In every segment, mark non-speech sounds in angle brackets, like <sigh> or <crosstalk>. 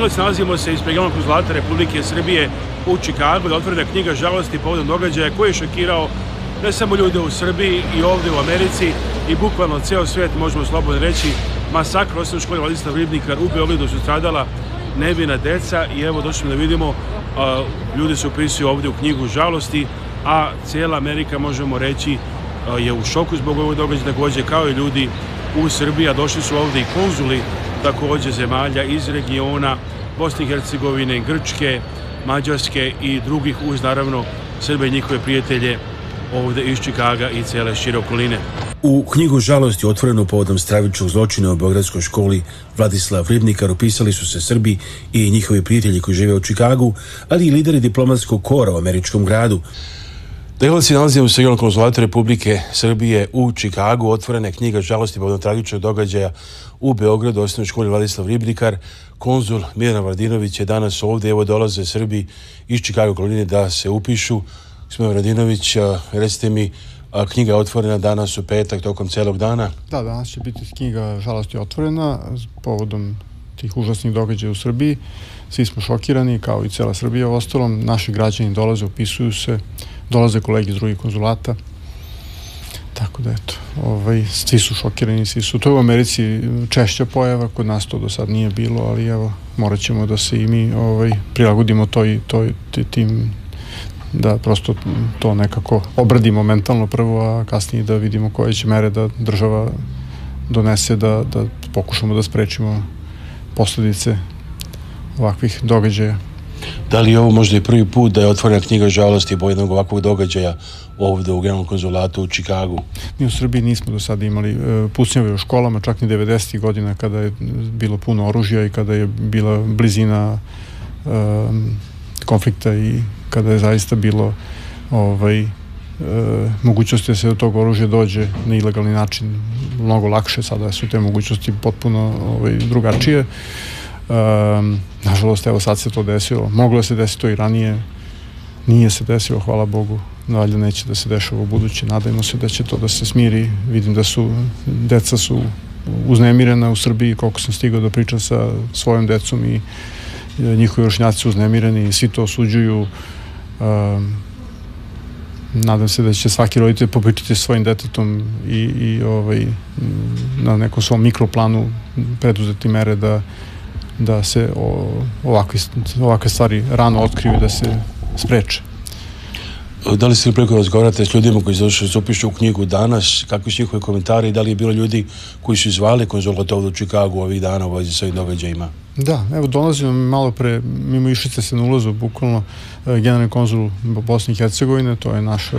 Dakle, nalazimo se ispred glavnog konzulata Republike Srbije u Čikagu, da otvorena knjiga žalosti povodom događaja koji je šokirao ne samo ljude u Srbiji i ovde u Americi i bukvalno ceo svet, možemo slobodno reći, masakr u osnovnoj školi Vladislav Ribnikar u Beogradu su stradala nevina deca i evo došli da vidimo, ljudi se upisuju ovde u knjigu žalosti, a cijela Amerika, možemo reći, je u šoku zbog ovog događaja, takođe kao i ljudi u Srbiji, a došli su ovde i konzuli takođe zemalja iz regiona Bosne i Hercegovine, Grčke, Mađarske i drugih uz naravno Srbe i njihove prijatelje ovde iz Čikaga i cele šire okoline. U knjigu žalosti otvorenu povodom stravičnog zločina u Beogradskoj školi Vladislav Ribnikar upisali su se Srbi i njihovi prijatelji koji žive u Čikagu, ali i lideri diplomatskog kora u američkom gradu. Dakle, se nalazi u Sregijalnom konzulatu Republike Srbije u Čikagu, otvorena je knjiga žalosti povodom tragičnog događaja u Beogradu, osnovnoj školi Vladislav Ribnikar. Konzul Mirna Vardinović je danas ovde, evo dolaze Srbi iz Čikaga kolonije da se upišu. Gospodin Vardinović, recite mi, knjiga je otvorena danas u petak tokom celog dana. Da, danas će biti knjiga žalosti otvorena povodom tih užasnih događaja u Srbiji. Svi smo šokirani, kao i cela Srbija ostalom. Naši građani dolaze, upisuju se, dolaze kolegi iz drugih konzulata. Tako da, eto, ovaj, svi su šokirani, svi su. To je u Americi češća pojava, kod nas to do sad nije bilo, ali evo, morat ćemo da se i mi ovaj, prilagodimo toj, toj, tim da prosto to nekako obradimo mentalno prvo, a kasnije da vidimo koje će mere da država donese da, da pokušamo da sprečimo posledice ovakvih događaja. Da li je ovo možda i prvi put da je otvorena knjiga žalosti po jednog ovakvog događaja ovde u generalnom konzulatu u Čikagu? Mi u Srbiji nismo do sada imali e, pucnjave u školama, čak ni 90. godina kada je bilo puno oružja i kada je bila blizina e, konflikta i kada je zaista bilo ovaj, e, mogućnosti da se do tog oružja dođe na ilegalni način mnogo lakše, sada su te mogućnosti potpuno ovaj, drugačije. Um, nažalost, evo sad se to desilo. Moglo se desiti to i ranije, nije se desilo, hvala Bogu. Valjda neće da se dešava u budući. Nadajmo se da će to da se smiri. Vidim da su, deca su uznemirena u Srbiji, koliko sam stigao da pričam sa svojom decom i njihovi vršnjaci su uznemireni svi to osuđuju. Um, nadam se da će svaki roditelj popričati svojim detetom i, i ovaj, na nekom svom mikroplanu preduzeti mere da da se o, ovakve, ovakve stvari rano otkriju da se spreče. Da li ste preko razgovarate s ljudima koji završaju se upišu u knjigu danas, kakvi su njihove komentari i da li je bilo ljudi koji su izvali konzulat ovdje u Čikagu ovih dana u vezi sa ovim događajima? Da, evo dolazimo malo pre, mimo Išice se na ulazu, bukvalno e, generalni konzul Bosne i Hercegovine, to je naš, e,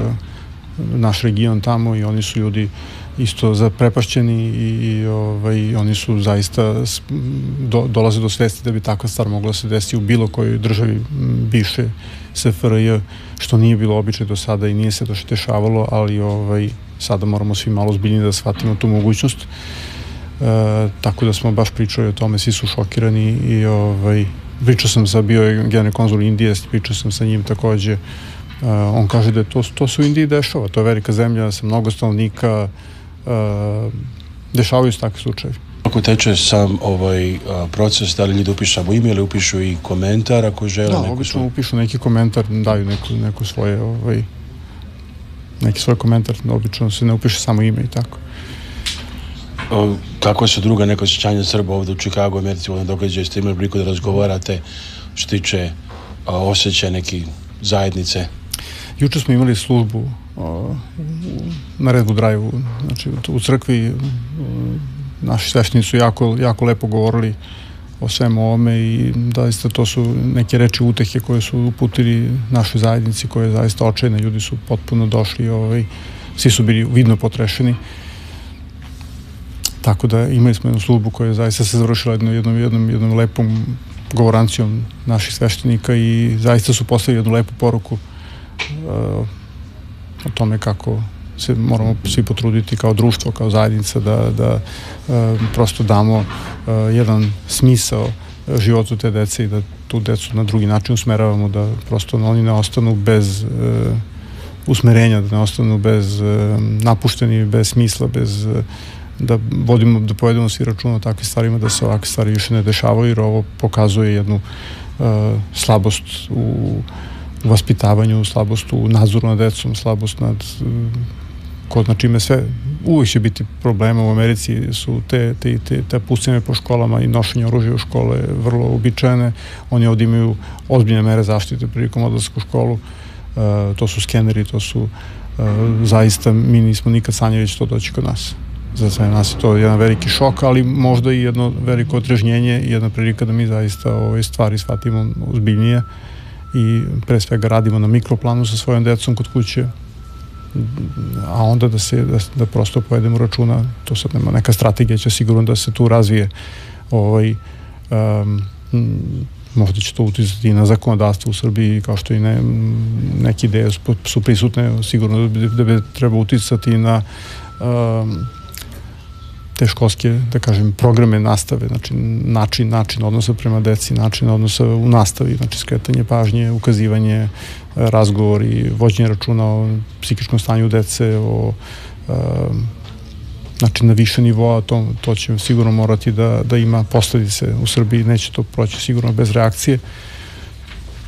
naš region tamo i oni su ljudi isto zaprepašćeni i, i ovaj, oni su zaista do, dolaze do svesti da bi takva stvar mogla se desiti u bilo kojoj državi bivše SFRJ, što nije bilo običaj do sada i nije se to dešavalo, ali ovaj, sada moramo svi malo zbiljnije da shvatimo tu mogućnost. E, tako da smo baš pričali o tome, svi su šokirani i ovaj, pričao sam sa bio je generalni konzul Indije, pričao sam sa njim takođe, Uh, on kaže da to, to se u Indiji dešava, to je velika zemlja sa mnogo stanovnika, uh, dešavaju se takve slučajevi. Kako teče sam ovaj proces, da li ljudi upišu samo ime ili upišu i komentar ako žele? Da, neko obično svoj... upišu neki komentar, daju neko, neko svoje, ovaj, neki svoj komentar, obično se ne upiše samo ime i tako. O, kako su druga neka osjećanja Srba ovde u Čikagu, Americi, ovdje događaju, ste imali priliku da razgovarate što tiče osjećaja neki zajednice? Juče smo imali službu na Red Bull Drive-u, znači u crkvi naši sveštenici su jako, jako lepo govorili o svemu ovome i zaista to su neke reči utehe koje su uputili našoj zajednici koje je zaista očajne, ljudi su potpuno došli ovaj, svi su bili vidno potrešeni. Tako da imali smo jednu službu koja je zaista se završila jednom, jednom, jednom, jednom lepom govorancijom naših sveštenika i zaista su postavili jednu lepu poruku uh, o tome kako se moramo svi potruditi kao društvo, kao zajednica da, da uh, prosto damo uh, jedan smisao životu te dece i da tu decu na drugi način usmeravamo da prosto oni ne ostanu bez uh, usmerenja, da ne ostanu bez uh, napušteni, bez smisla, bez uh, da vodimo, da povedemo svi računa o takvim stvarima, da se ovakve stvari više ne dešavaju, jer ovo pokazuje jednu uh, slabost u vaspitavanju, slabost u nadzoru nad decom, slabost nad uh, kod na čime sve. Uvijek će biti problema u Americi su te, te, te, te pustine po školama i nošenje oružja u škole vrlo običajne oni ovdje imaju ozbiljne mere zaštite prilikom odlaska u školu. Uh, to su skeneri, to su uh, zaista mi nismo nikad sanjali da to doći kod nas. Za sve nas je to jedan veliki šok, ali možda i jedno veliko otrežnjenje i jedna prilika da mi zaista ove stvari shvatimo ozbiljnije i pre svega radimo na mikroplanu sa svojom decom kod kuće a onda da se da, da prosto povedemo računa to sad nema neka strategija će sigurno da se tu razvije ovaj um, možda će to uticati i na zakonodavstvo u Srbiji kao što i ne, neke ideje su prisutne sigurno da bi, da bi treba uticati na um, te školske, da kažem, programe nastave, znači način, način odnosa prema deci, način odnosa u nastavi, znači skretanje pažnje, ukazivanje, razgovor i vođenje računa o psihičkom stanju dece, o znači na više nivoa, to, to će sigurno morati da, da ima posledice u Srbiji, neće to proći sigurno bez reakcije.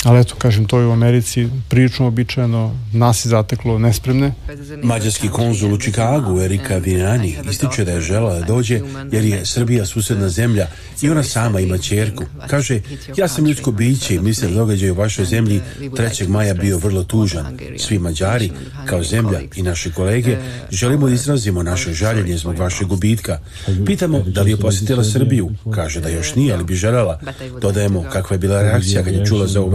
Ali eto, kažem, to je u Americi prilično običajeno, nas je zateklo nespremne. Mađarski konzul u Čikagu, Erika Vinani, ističe da je žela da dođe jer je Srbija susedna zemlja i ona sama ima čerku. Kaže, ja sam ljudsko biće i mislim da događaj u vašoj zemlji 3. maja bio vrlo tužan. Svi Mađari, kao zemlja i naši kolege, želimo da izrazimo naše žaljenje zbog vašeg gubitka. Pitamo da li je posjetila Srbiju. Kaže da još nije, ali bi želela. Dodajemo kakva je bila reakcija kad je čula za ovu.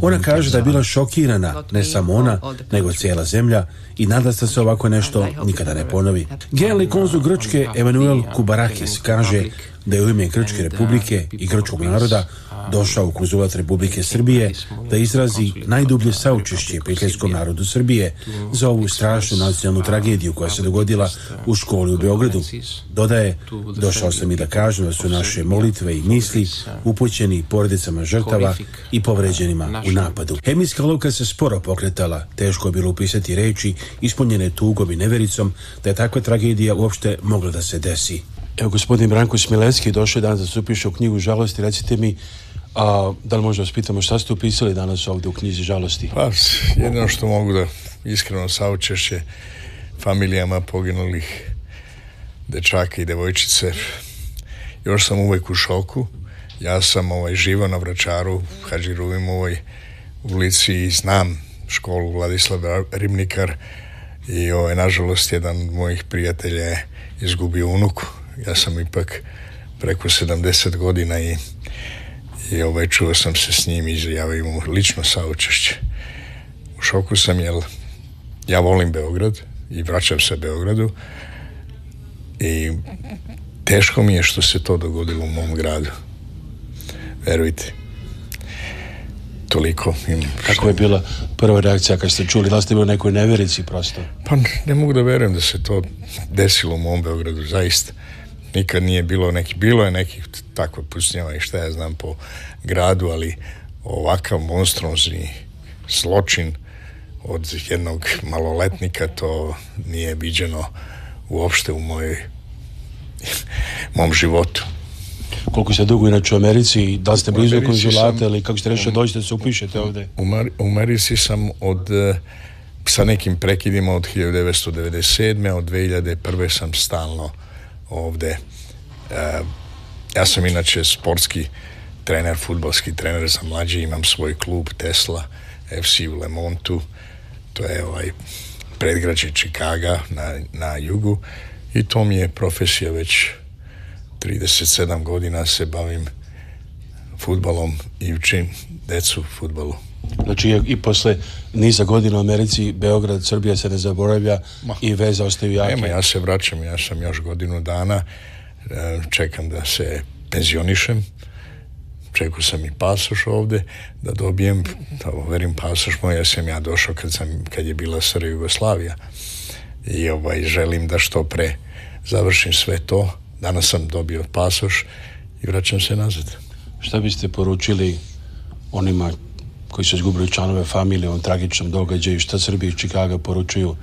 Ona kaže da je bila šokirana, ne samo ona, nego cijela zemlja i nada se se ovako nešto nikada ne ponovi. Generalni konzul Grčke Emanuel Kubarakis kaže da je u ime Grčke republike i grčkog naroda došao u konzulat Republike Srbije da izrazi najdublje saučešće prijateljskom narodu Srbije za ovu strašnu nacionalnu tragediju koja se dogodila u školi u Beogradu. Dodaje, došao sam i da kažem da su naše molitve i misli upućeni porodicama žrtava i povređenima u napadu. Hemijska lovka se sporo pokretala, teško je bilo upisati reči ispunjene tugom i nevericom da je takva tragedija uopšte mogla da se desi. Evo, gospodin Branko Smilecki došao je danas da se upiše u knjigu žalosti. Recite mi, a, da li možda vas pitamo šta ste upisali danas ovdje u knjizi žalosti? Pa, jedino što mogu da iskreno saučešće familijama poginulih dečaka i devojčice. Još sam uvek u šoku. Ja sam ovaj, živo na Vračaru, Hadži ovoj ulici i znam školu Vladislav Ribnikar i ovaj, nažalost jedan mojih prijatelja je izgubio unuku ja sam ipak preko 70 godina i, i ovaj, čuo sam se s njim i izjavio mu lično saučešće. U šoku sam jer ja volim Beograd i vraćam se Beogradu i teško mi je što se to dogodilo u mom gradu. Verujte. Toliko. Kako je bila prva reakcija kad ste čuli? Da ste bili u nekoj neverici prosto? Pa ne mogu da verujem da se to desilo u mom Beogradu, zaista nikad nije bilo neki, bilo je nekih takve pucnjava i šta ja znam po gradu, ali ovakav monstruozni zločin od jednog maloletnika to nije viđeno uopšte u mojoj mom životu. Koliko ste dugo inače u Americi? Da ste blizu konzulata ili kako ste rešili da dođete da se upišete ovde? U, Mar u Americi sam od sa nekim prekidima od 1997. od 2001. sam stalno ovde. E, ja sam inače sportski trener, futbalski trener za mlađe, imam svoj klub Tesla FC u Lemontu, to je ovaj predgrađe Čikaga na, na jugu i to mi je profesija već 37 godina se bavim futbalom i učim decu futbalu. Znači i posle niza godina u Americi, Beograd, Srbija se ne zaboravlja Ma, i veze ostaju jake. Nema, ja se vraćam, ja sam još godinu dana, e, čekam da se penzionišem, čekao sam i pasoš ovde, da dobijem, da overim pasoš moj, ja sam ja došao kad, sam, kad je bila Sra Jugoslavija i ovaj, želim da što pre završim sve to. Danas sam dobio pasoš i vraćam se nazad. Šta biste poručili onima koji su izgubili članove familije u ovom tragičnom događaju, šta Srbiji i Čikaga poručuju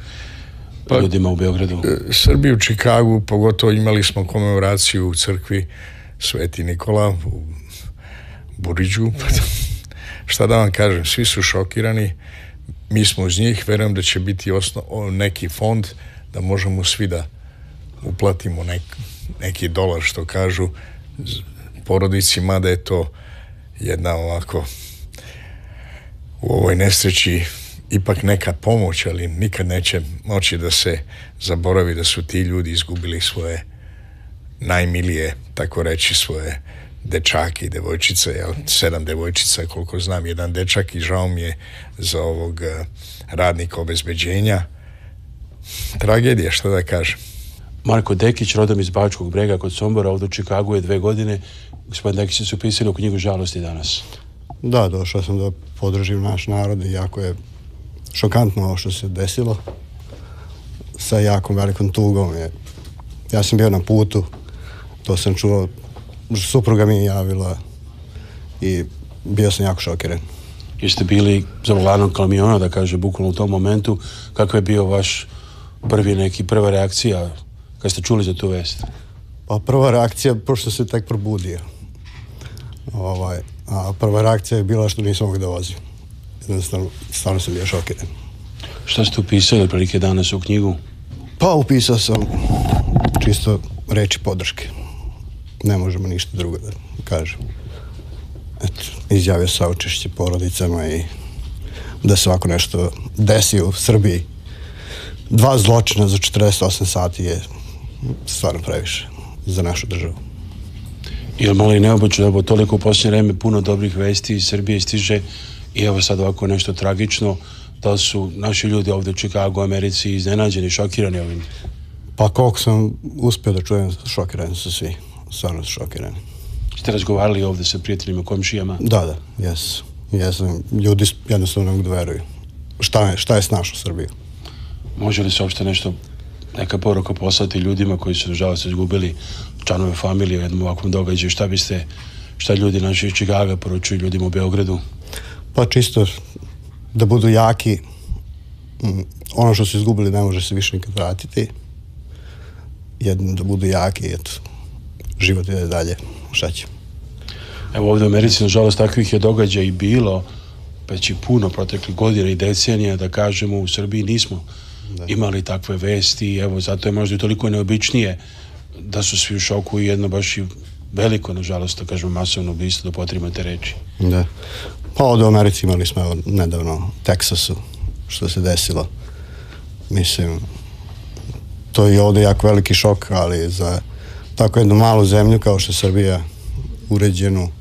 pa, ljudima u Beogradu? E, Srbi u Čikagu, pogotovo imali smo komemoraciju u crkvi Sveti Nikola u Buriđu. <laughs> Pa, šta da vam kažem, svi su šokirani, mi smo uz njih, verujem da će biti osno, neki fond da možemo svi da uplatimo nek, neki dolar što kažu porodici, mada je to jedna ovako u ovoj nesreći ipak neka pomoć, ali nikad neće moći da se zaboravi da su ti ljudi izgubili svoje najmilije, tako reći, svoje dečaki i devojčice, jel, sedam devojčica koliko znam, jedan dečak i žao mi je za ovog eh, radnika obezbeđenja. Tragedija, što da kažem. Marko Dekić, rodom iz Bačkog brega kod Sombora, ovdje u Čikagu je dve godine. Gospodin Dekić su pisali u knjigu Žalosti danas. Da, došao sam da podržim naš narod i jako je šokantno ovo što se desilo. Sa jakom velikom tugom je. Ja sam bio na putu, to sam čuo, supruga mi je javila i bio sam jako šokiran. Jeste bili za volanom kamiona, da kaže, bukvalno u tom momentu, kako je bio vaš prvi neki, prva reakcija kad ste čuli za tu vest? Pa prva reakcija, pošto se tek probudio. Ovaj, a prva reakcija je bila što nisam mogu da vozim. Jednostavno, stvarno sam bio šokiran. Šta ste upisali prilike danas u knjigu? Pa upisao sam čisto reči podrške. Ne možemo ništa drugo da kažem. Eto, izjavio saučešće porodicama i da se ovako nešto desi u Srbiji. Dva zločina za 48 sati je stvarno previše za našu državu. Je malo i neobično da toliko u posljednje vreme puno dobrih vesti iz Srbije stiže i evo sad ovako nešto tragično da su naši ljudi ovdje u Čikagu, Americi iznenađeni, šokirani ovim? Pa koliko sam uspio da čujem, šokirani su svi. Stvarno su šokirani. Ste razgovarali ovdje sa prijateljima, komšijama? Da, da, jes. Jesam. Ljudi jednostavno ne veruju. Šta je, šta je s našom Srbiju? Može li se uopšte nešto neka poruka poslati ljudima koji su nažalost izgubili članove familije u jednom ovakvom događaju, šta biste, šta ljudi naši iz Čikaga poručuju ljudima u Beogradu? Pa čisto da budu jaki, ono što su izgubili ne može se više nikad vratiti, jedno da budu jaki, eto, život ide dalje, šta će. Evo ovdje u Americi, nažalost, takvih je događaja i bilo, već i puno proteklih godina i decenija, da kažemo, u Srbiji nismo imali takve vesti, evo zato je možda i toliko neobičnije da su svi u šoku i jedno baš i veliko, nažalost, da kažemo masovno ubistvo da potrebno te reči. Da. Pa od Americi imali smo evo, nedavno u Teksasu što se desilo. Mislim, to je ovdje jako veliki šok, ali za tako jednu malu zemlju kao što je Srbija uređenu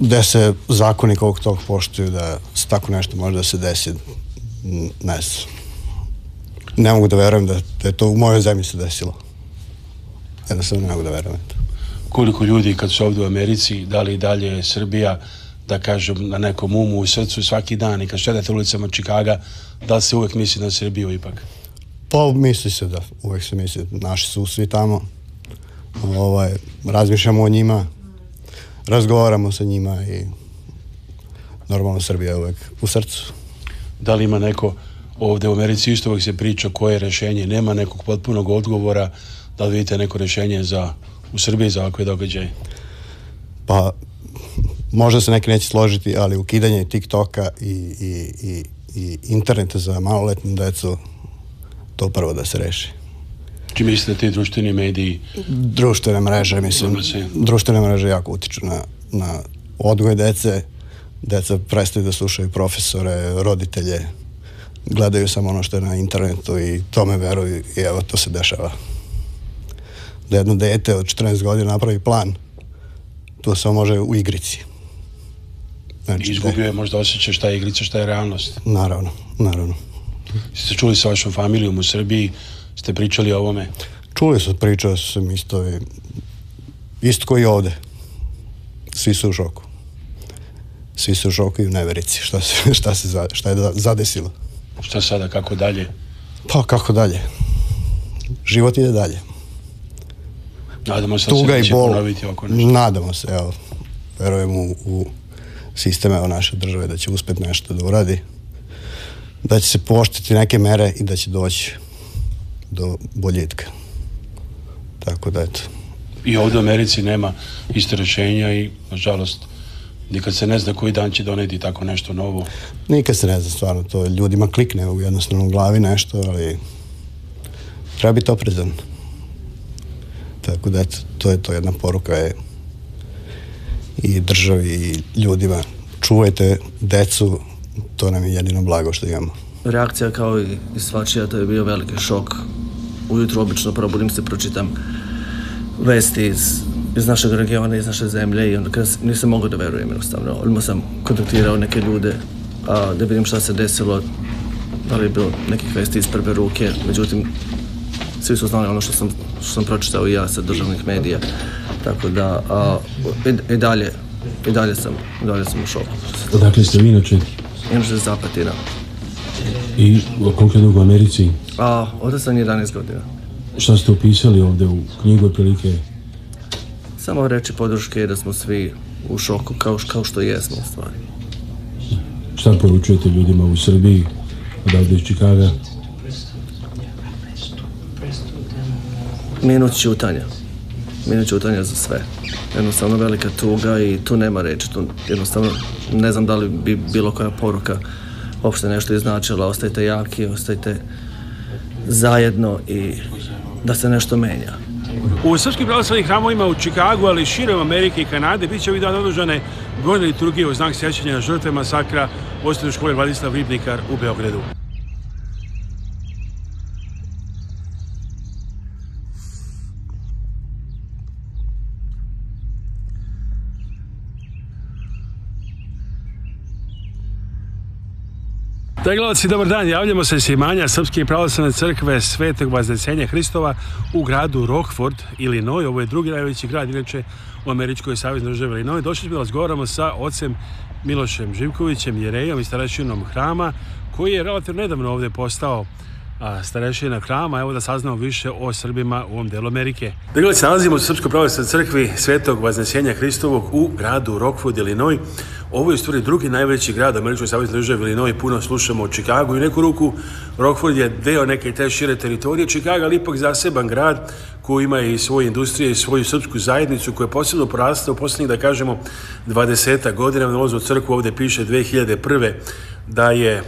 gde se zakoni koliko tog poštuju da se tako nešto može da se desi ne znam. Ne mogu da verujem da, da je to u mojoj zemlji se desilo. Jednostavno ne mogu da verujem. Koliko ljudi kad su ovdje u Americi, da li dalje Srbija, da kažem, na nekom umu u srcu svaki dan i kad šedate ulicama Čikaga, da li se uvek misli na Srbiju ipak? Pa misli se da, uvek se misli, naši su svi tamo, ovaj, razmišljamo o njima, razgovaramo sa njima i normalno Srbija je uvek u srcu da li ima neko ovdje u Americi isto uvijek se priča koje je rješenje, nema nekog potpunog odgovora, da li vidite neko rješenje za, u Srbiji za ovakve događaje? Pa, možda se neki neće složiti, ali ukidanje TikToka i, i, i, i interneta za maloletnu decu, to prvo da se reši. Čim mislite da ti društveni mediji? Društvene mreže, mislim, društvene mreže jako utiču na, na odgoj dece, deca prestaju da slušaju profesore, roditelje, gledaju samo ono što je na internetu i tome veruju i evo to se dešava. Da jedno dete od 14 godina napravi plan, to samo može u igrici. Znači, Izgubio je možda osjećaj šta je igrica, šta je realnost. Naravno, naravno. Ste čuli sa vašom familijom u Srbiji, ste pričali o ovome? Čuli su, pričao sam isto isto koji ovde. Svi su u šoku svi su šoku i u neverici šta se, <laughs> šta se šta je zadesilo. Šta sada, kako dalje? Pa kako dalje? Život ide dalje. Nadamo se Tuga da se i bol, oko nešto. Nadamo se, evo. Verujem u, u sisteme naše države da će uspjeti nešto da uradi. da će se poštiti neke mere i da će doći do boljitka. Tako da eto. I ovdje u Americi nema iste rešenja i nažalost nikad se ne zna koji dan će doneti tako nešto novo. Nikad se ne zna stvarno, to ljudima klikne u jednostavno u glavi nešto, ali treba biti oprezan. Tako da eto, to je to jedna poruka je i državi i ljudima. Čuvajte decu, to nam je jedino blago što imamo. Reakcija kao i svačija, to je bio veliki šok. Ujutro obično probudim se, pročitam vesti iz, iz našeg regiona, iz naše zemlje i onda kada nisam mogao da verujem jednostavno. Odmah sam kontaktirao neke ljude a, da vidim šta se desilo, da li je bilo nekih vesti iz prve ruke, međutim svi su znali ono što sam, što sam pročitao i ja sa državnih medija. Tako da a, i, i, dalje i dalje sam, i dalje sam u šoku. Odakle ste vi inače? Inače zapatina. I dugo u Americi? A, ovdje sam 11 godina. Šta ste upisali ovdje u knjigu otprilike? Samo reći podrške da smo svi u šoku kao, kao što jesmo u stvari. Šta poručujete ljudima u Srbiji odavde iz Čikaga? Minut čutanja. Minut čutanja za sve. Jednostavno velika tuga i tu nema reći. Tu jednostavno ne znam da li bi bilo koja poruka uopšte nešto iznačila. Ostajte jaki, ostajte zajedno i da se nešto menja. U srpskim pravoslavnim hramovima u Čikagu, ali širom Amerike i Kanade, bit će ovih dana održane brojne liturgije u znak sjećanja na žrtve masakra u osnovnoj školi Vladislav Ribnikar u Beogradu. Gledalci, dobar dan. Javljamo se s imanja Srpske pravoslavne crkve Svetog Vaznesenja Hristova u gradu Rockford, Illinois. Ovo je drugi najveći grad, inače u Američkoj saveznoj državi Illinois. Došli smo da razgovaramo sa ocem Milošem Živkovićem, jerejom i starešinom hrama, koji je relativno nedavno ovdje postao starešina hrama, evo da saznamo više o Srbima u ovom delu Amerike. Dakle, se nalazimo u Srpskoj pravoslavnoj crkvi Svetog Vaznesenja Hristovog u gradu Rockford, Illinois. Ovo je stvari drugi najveći grad Američkoj saveznoj državi Illinois, puno slušamo o Čikagu i neku ruku Rockford je deo neke te šire teritorije. Čikaga ali ipak zaseban grad koji ima i svoje industrije i svoju srpsku zajednicu koja je posebno porasta u posljednjih, da kažemo, 20 godina. Na ulazu crkvu ovdje piše 2001. da je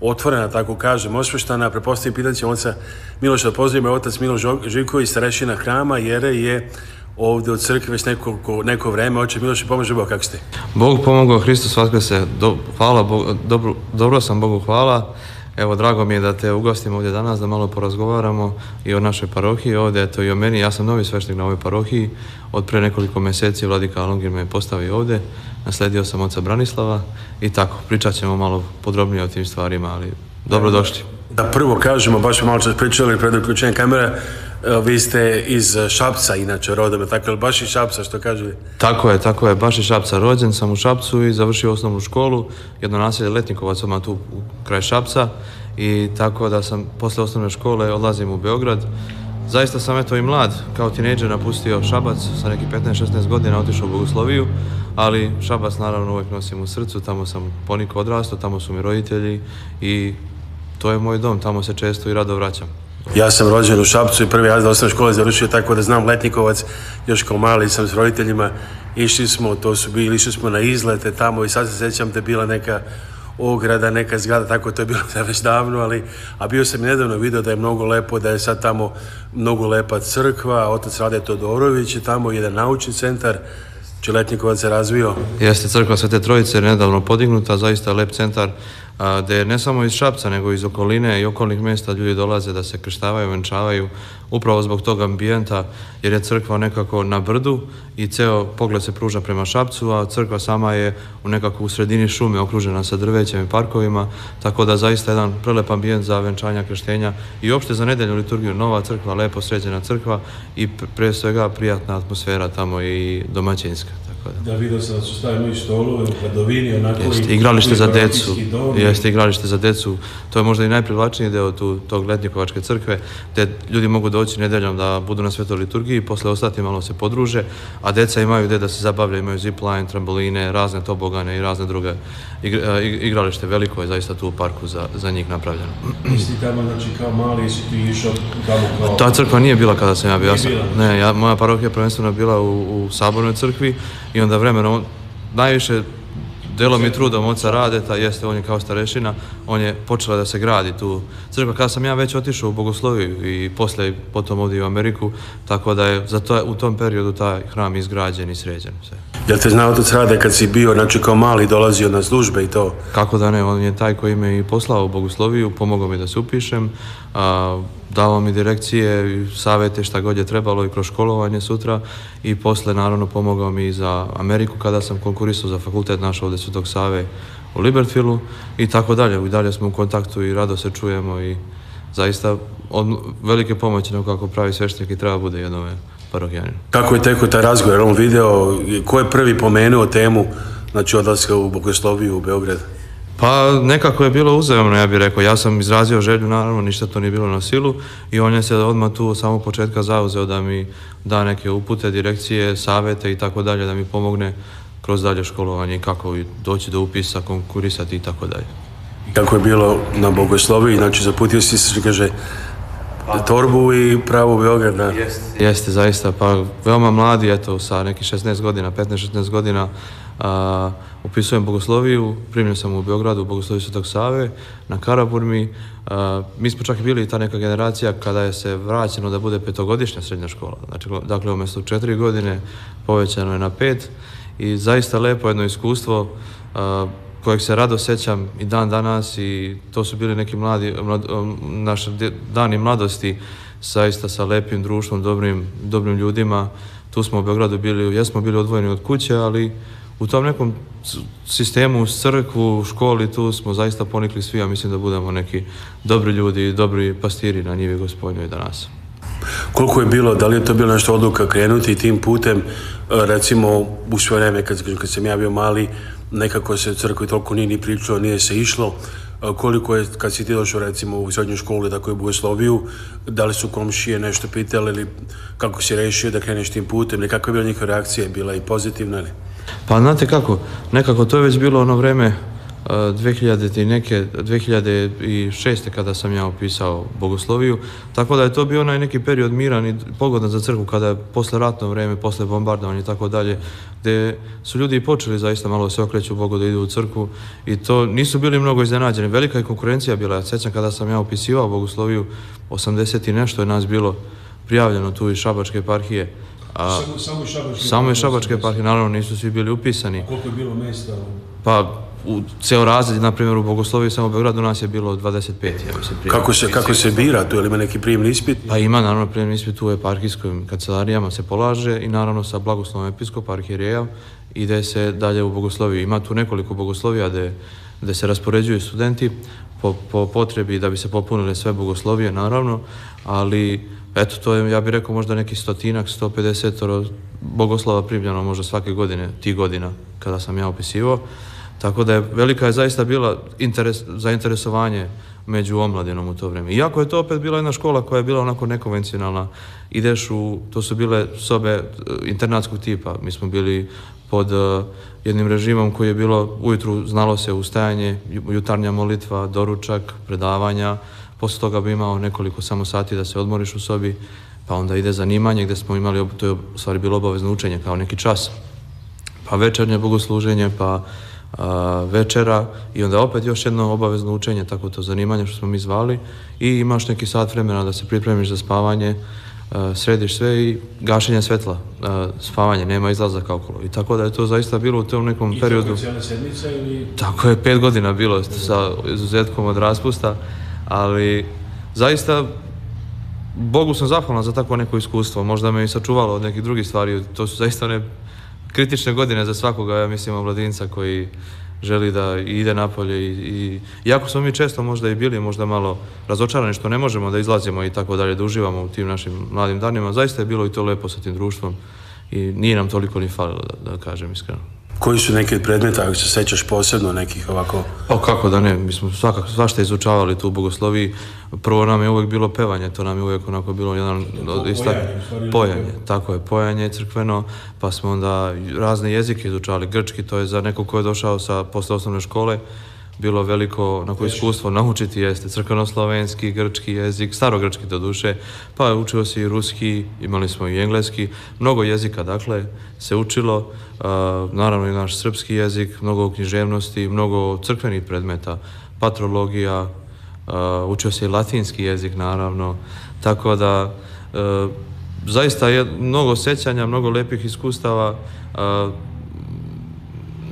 otvorena, tako kažem, osveštana. Prepostavim pitan će oca Miloša da pozdravimo otac Miloš Živković, starešina hrama, jer je ovdje od crkve već neko, neko vreme. Oče Miloše, pomože Bog, kako ste? Bog pomogao, Hristos se. Do, hvala, Bog, dobro, dobro sam Bogu, hvala. Evo, drago mi je da te ugostimo ovdje danas, da malo porazgovaramo i o našoj parohiji ovdje, eto i o meni. Ja sam novi svešnik na ovoj parohiji. Od pre nekoliko mjeseci Vladika Alongir me postavio ovdje. Nasledio sam oca Branislava i tako, pričat ćemo malo podrobnije o tim stvarima, ali dobrodošli. Da prvo kažemo, baš malo čas pričali pred uključenjem kamere, vi ste iz Šapca, inače rodom, tako je baš iz Šapca, što kažu? Tako je, tako je, baš iz Šapca. Rođen sam u Šapcu i završio osnovnu školu, jedno naselje Letnikovac, odmah tu kraj Šapca i tako da sam posle osnovne škole odlazim u Beograd. Zaista sam eto i mlad, kao tineđer napustio Šabac sa nekih 15-16 godina, otišao u Bogosloviju, ali Šabac naravno uvijek nosim u srcu, tamo sam poniko odrastao, tamo su mi roditelji i to je moj dom, tamo se često i rado vraćam. Ja sam rođen u Šapcu i prvi razred osnovne škole završio tako da znam Letnikovac, još kao mali sam s roditeljima, išli smo, to su bili, išli smo na izlete tamo i sad se sjećam da je bila neka ograda, neka zgrada, tako to je bilo <laughs> da već davno, ali a bio sam nedavno video da je mnogo lepo, da je sad tamo mnogo lepa crkva, otac Rade Todorović je tamo jedan naučni centar, Čeletnikovac se razvio. Jeste crkva Svete Trojice nedavno podignuta, zaista lep centar gdje ne samo iz Šapca nego iz okoline i okolnih mjesta ljudi dolaze da se krštavaju, venčavaju upravo zbog tog ambijenta jer je crkva nekako na brdu i ceo pogled se pruža prema Šapcu, a crkva sama je u nekako u sredini šume okružena sa drvećem i parkovima, tako da zaista jedan prelep ambijent za venčanja, krštenja i uopšte za nedeljnu liturgiju nova crkva, lepo sređena crkva i pre svega prijatna atmosfera tamo i domaćinska. Tako. da. Da vidio sam da su stavili stolove u hladovini, onako Jeste, igralište za decu, jeste igralište za decu, to je možda i najprivlačniji deo tu, tog letnikovačke crkve, gde ljudi mogu doći nedeljom da budu na svetoj liturgiji, posle ostati malo se podruže, a deca imaju gde da se zabavljaju, imaju zipline, tramboline, razne tobogane i razne druge igralište, veliko je zaista tu u parku za, za njih napravljeno. <clears throat> Isti tamo, znači kao mali, si ti išao tamo kao... Ta crkva nije bila kada sam ja bio, ja sam, ne, ja, moja parohija prvenstveno bila u, u sabornoj crkvi i onda vremenom, najviše delom i trudom oca Radeta, jeste, on je kao starešina, on je počela da se gradi tu crkva. Kada sam ja već otišao u Bogosloviju i posle potom ovdje u Ameriku, tako da je za to, u tom periodu taj hram izgrađen i sređen. Sve. Jel te znao otac Rade kad si bio, znači kao mali, dolazio na službe i to? Kako da ne, on je taj koji me i poslao u Bogosloviju, pomogao mi da se upišem, a, dao mi direkcije savete šta god je trebalo i kroz školovanje sutra i posle naravno pomogao mi i za Ameriku kada sam konkurisao za fakultet našao ovde Svetog Save u Libertfilu i tako dalje. I dalje smo u kontaktu i rado se čujemo i zaista od velike pomoći nam kako pravi sveštenik i treba bude jednome parohijanin. Kako je teko taj razgovor? On video, ko je prvi pomenuo temu znači odlaska u Bogosloviju u Beograd? Pa nekako je bilo uzajemno, ja bih rekao. Ja sam izrazio želju, naravno, ništa to nije bilo na silu i on je se odmah tu od samog početka zauzeo da mi da neke upute, direkcije, savete i tako dalje, da mi pomogne kroz dalje školovanje i kako doći do upisa, konkurisati i tako dalje. Kako je bilo na Bogosloviji, znači zaputio si se, kaže, torbu i pravu Beograd, da. Jeste. Jeste, zaista, pa veoma mladi, eto, sa nekih 16 godina, 15-16 godina, a, upisujem Bogosloviju, primljen sam u Beogradu u Bogosloviju Svetog Save, na Karaburmi. A, mi smo čak i bili ta neka generacija kada je se vraćeno da bude petogodišnja srednja škola. Znači, dakle, umjesto četiri godine povećano je na pet i zaista lepo jedno iskustvo a, kojeg se rado sećam i dan danas i to su bili neki mladi, mlad, naše dani mladosti zaista sa lepim društvom, dobrim, dobrim ljudima. Tu smo u Beogradu bili, jesmo bili odvojeni od kuće, ali u tom nekom sistemu, uz crkvu, u školi, tu smo zaista ponikli svi, a mislim da budemo neki dobri ljudi, dobri pastiri na njivi gospodnjoj danas. Koliko je bilo, da li je to bilo nešto odluka krenuti tim putem, recimo u svoje vreme kad, kad sam ja bio mali, nekako se u crkvi toliko nije ni pričalo, nije se išlo, koliko je, kad si ti došao recimo u srednju školu, tako je Bogosloviju, da li su komšije nešto pitali ili kako si rešio da kreneš tim putem ili kako je bila njihova reakcija, bila i pozitivna ili? Pa znate kako, nekako to je već bilo ono vreme 2000 i neke 2006. kada sam ja opisao Bogosloviju, tako da je to bio onaj neki period miran i pogodan za crkvu kada je posle ratno vreme, posle bombardovanja i tako dalje, gde su ljudi počeli zaista malo se okreću Bogu da idu u crkvu i to nisu bili mnogo iznenađeni. Velika je konkurencija bila, ja sećam kada sam ja opisivao Bogosloviju, 80 i nešto je nas bilo prijavljeno tu iz Šabačke eparhije, A, samo, samo šabačke, samo je šabačke parke, naravno nisu svi bili upisani. A koliko je bilo mesta? Pa u ceo razred, na primjer u Bogosloviji samo Beogradu nas je bilo 25, ja mislim. Kako se, kako se bira tu, ili ima neki prijemni ispit? Pa ima, naravno, prijemni ispit u eparhijskim kancelarijama se polaže i naravno sa blagoslovom episkop arhijereja ide se dalje u Bogosloviju. Ima tu nekoliko Bogoslovija gde, se raspoređuju studenti po, po potrebi da bi se popunile sve Bogoslovije, naravno, ali eto, to je, ja bih rekao, možda neki stotinak, 150 bogoslova primljeno možda svake godine, ti godina kada sam ja opisivao. Tako da je velika je zaista bila interes, zainteresovanje među omladinom u to vreme. Iako je to opet bila jedna škola koja je bila onako nekonvencionalna. Ideš u, to su bile sobe e, internatskog tipa. Mi smo bili pod uh, jednim režimom koji je bilo, ujutru znalo se ustajanje, jutarnja molitva, doručak, predavanja, posle toga bi imao nekoliko samo sati da se odmoriš u sobi, pa onda ide zanimanje gde smo imali, to je u stvari bilo obavezno učenje kao neki čas, pa večernje bogosluženje, pa a, večera i onda opet još jedno obavezno učenje, tako to zanimanje što smo mi zvali i imaš neki sat vremena da se pripremiš za spavanje, a, središ sve i gašenje svetla, a, spavanje, nema izlazaka okolo. I tako da je to zaista bilo u tom nekom I periodu. I tako sedmica ili... Tako je, pet godina bilo sa izuzetkom od raspusta, ali zaista Bogu sam zahvalan za takvo neko iskustvo, možda me i sačuvalo od nekih drugih stvari, to su zaista one kritične godine za svakoga, ja mislim, omladinca koji želi da ide napolje i, i iako smo mi često možda i bili možda malo razočarani što ne možemo da izlazimo i tako dalje, da uživamo u tim našim mladim danima, zaista je bilo i to lepo sa tim društvom i nije nam toliko ni falilo, da, da kažem iskreno. Koji su neki od predmeta, ako se sećaš posebno nekih ovako? O kako da ne, mi smo svakako svašta izučavali tu u bogosloviji. Prvo nam je uvijek bilo pevanje, to nam je uvijek onako bilo jedan ista, pojanje, tako je, pojanje crkveno, pa smo onda razne jezike izučavali, grčki, to je za nekog ko je došao sa posle osnovne škole, bilo veliko onako iskustvo naučiti jeste crkveno-slovenski, grčki jezik, starogrčki do duše, pa učio se i ruski, imali smo i engleski, mnogo jezika dakle se učilo, naravno i naš srpski jezik, mnogo književnosti, mnogo crkvenih predmeta, patrologija, učio se i latinski jezik naravno, tako da uh, zaista je mnogo sećanja, mnogo lepih iskustava,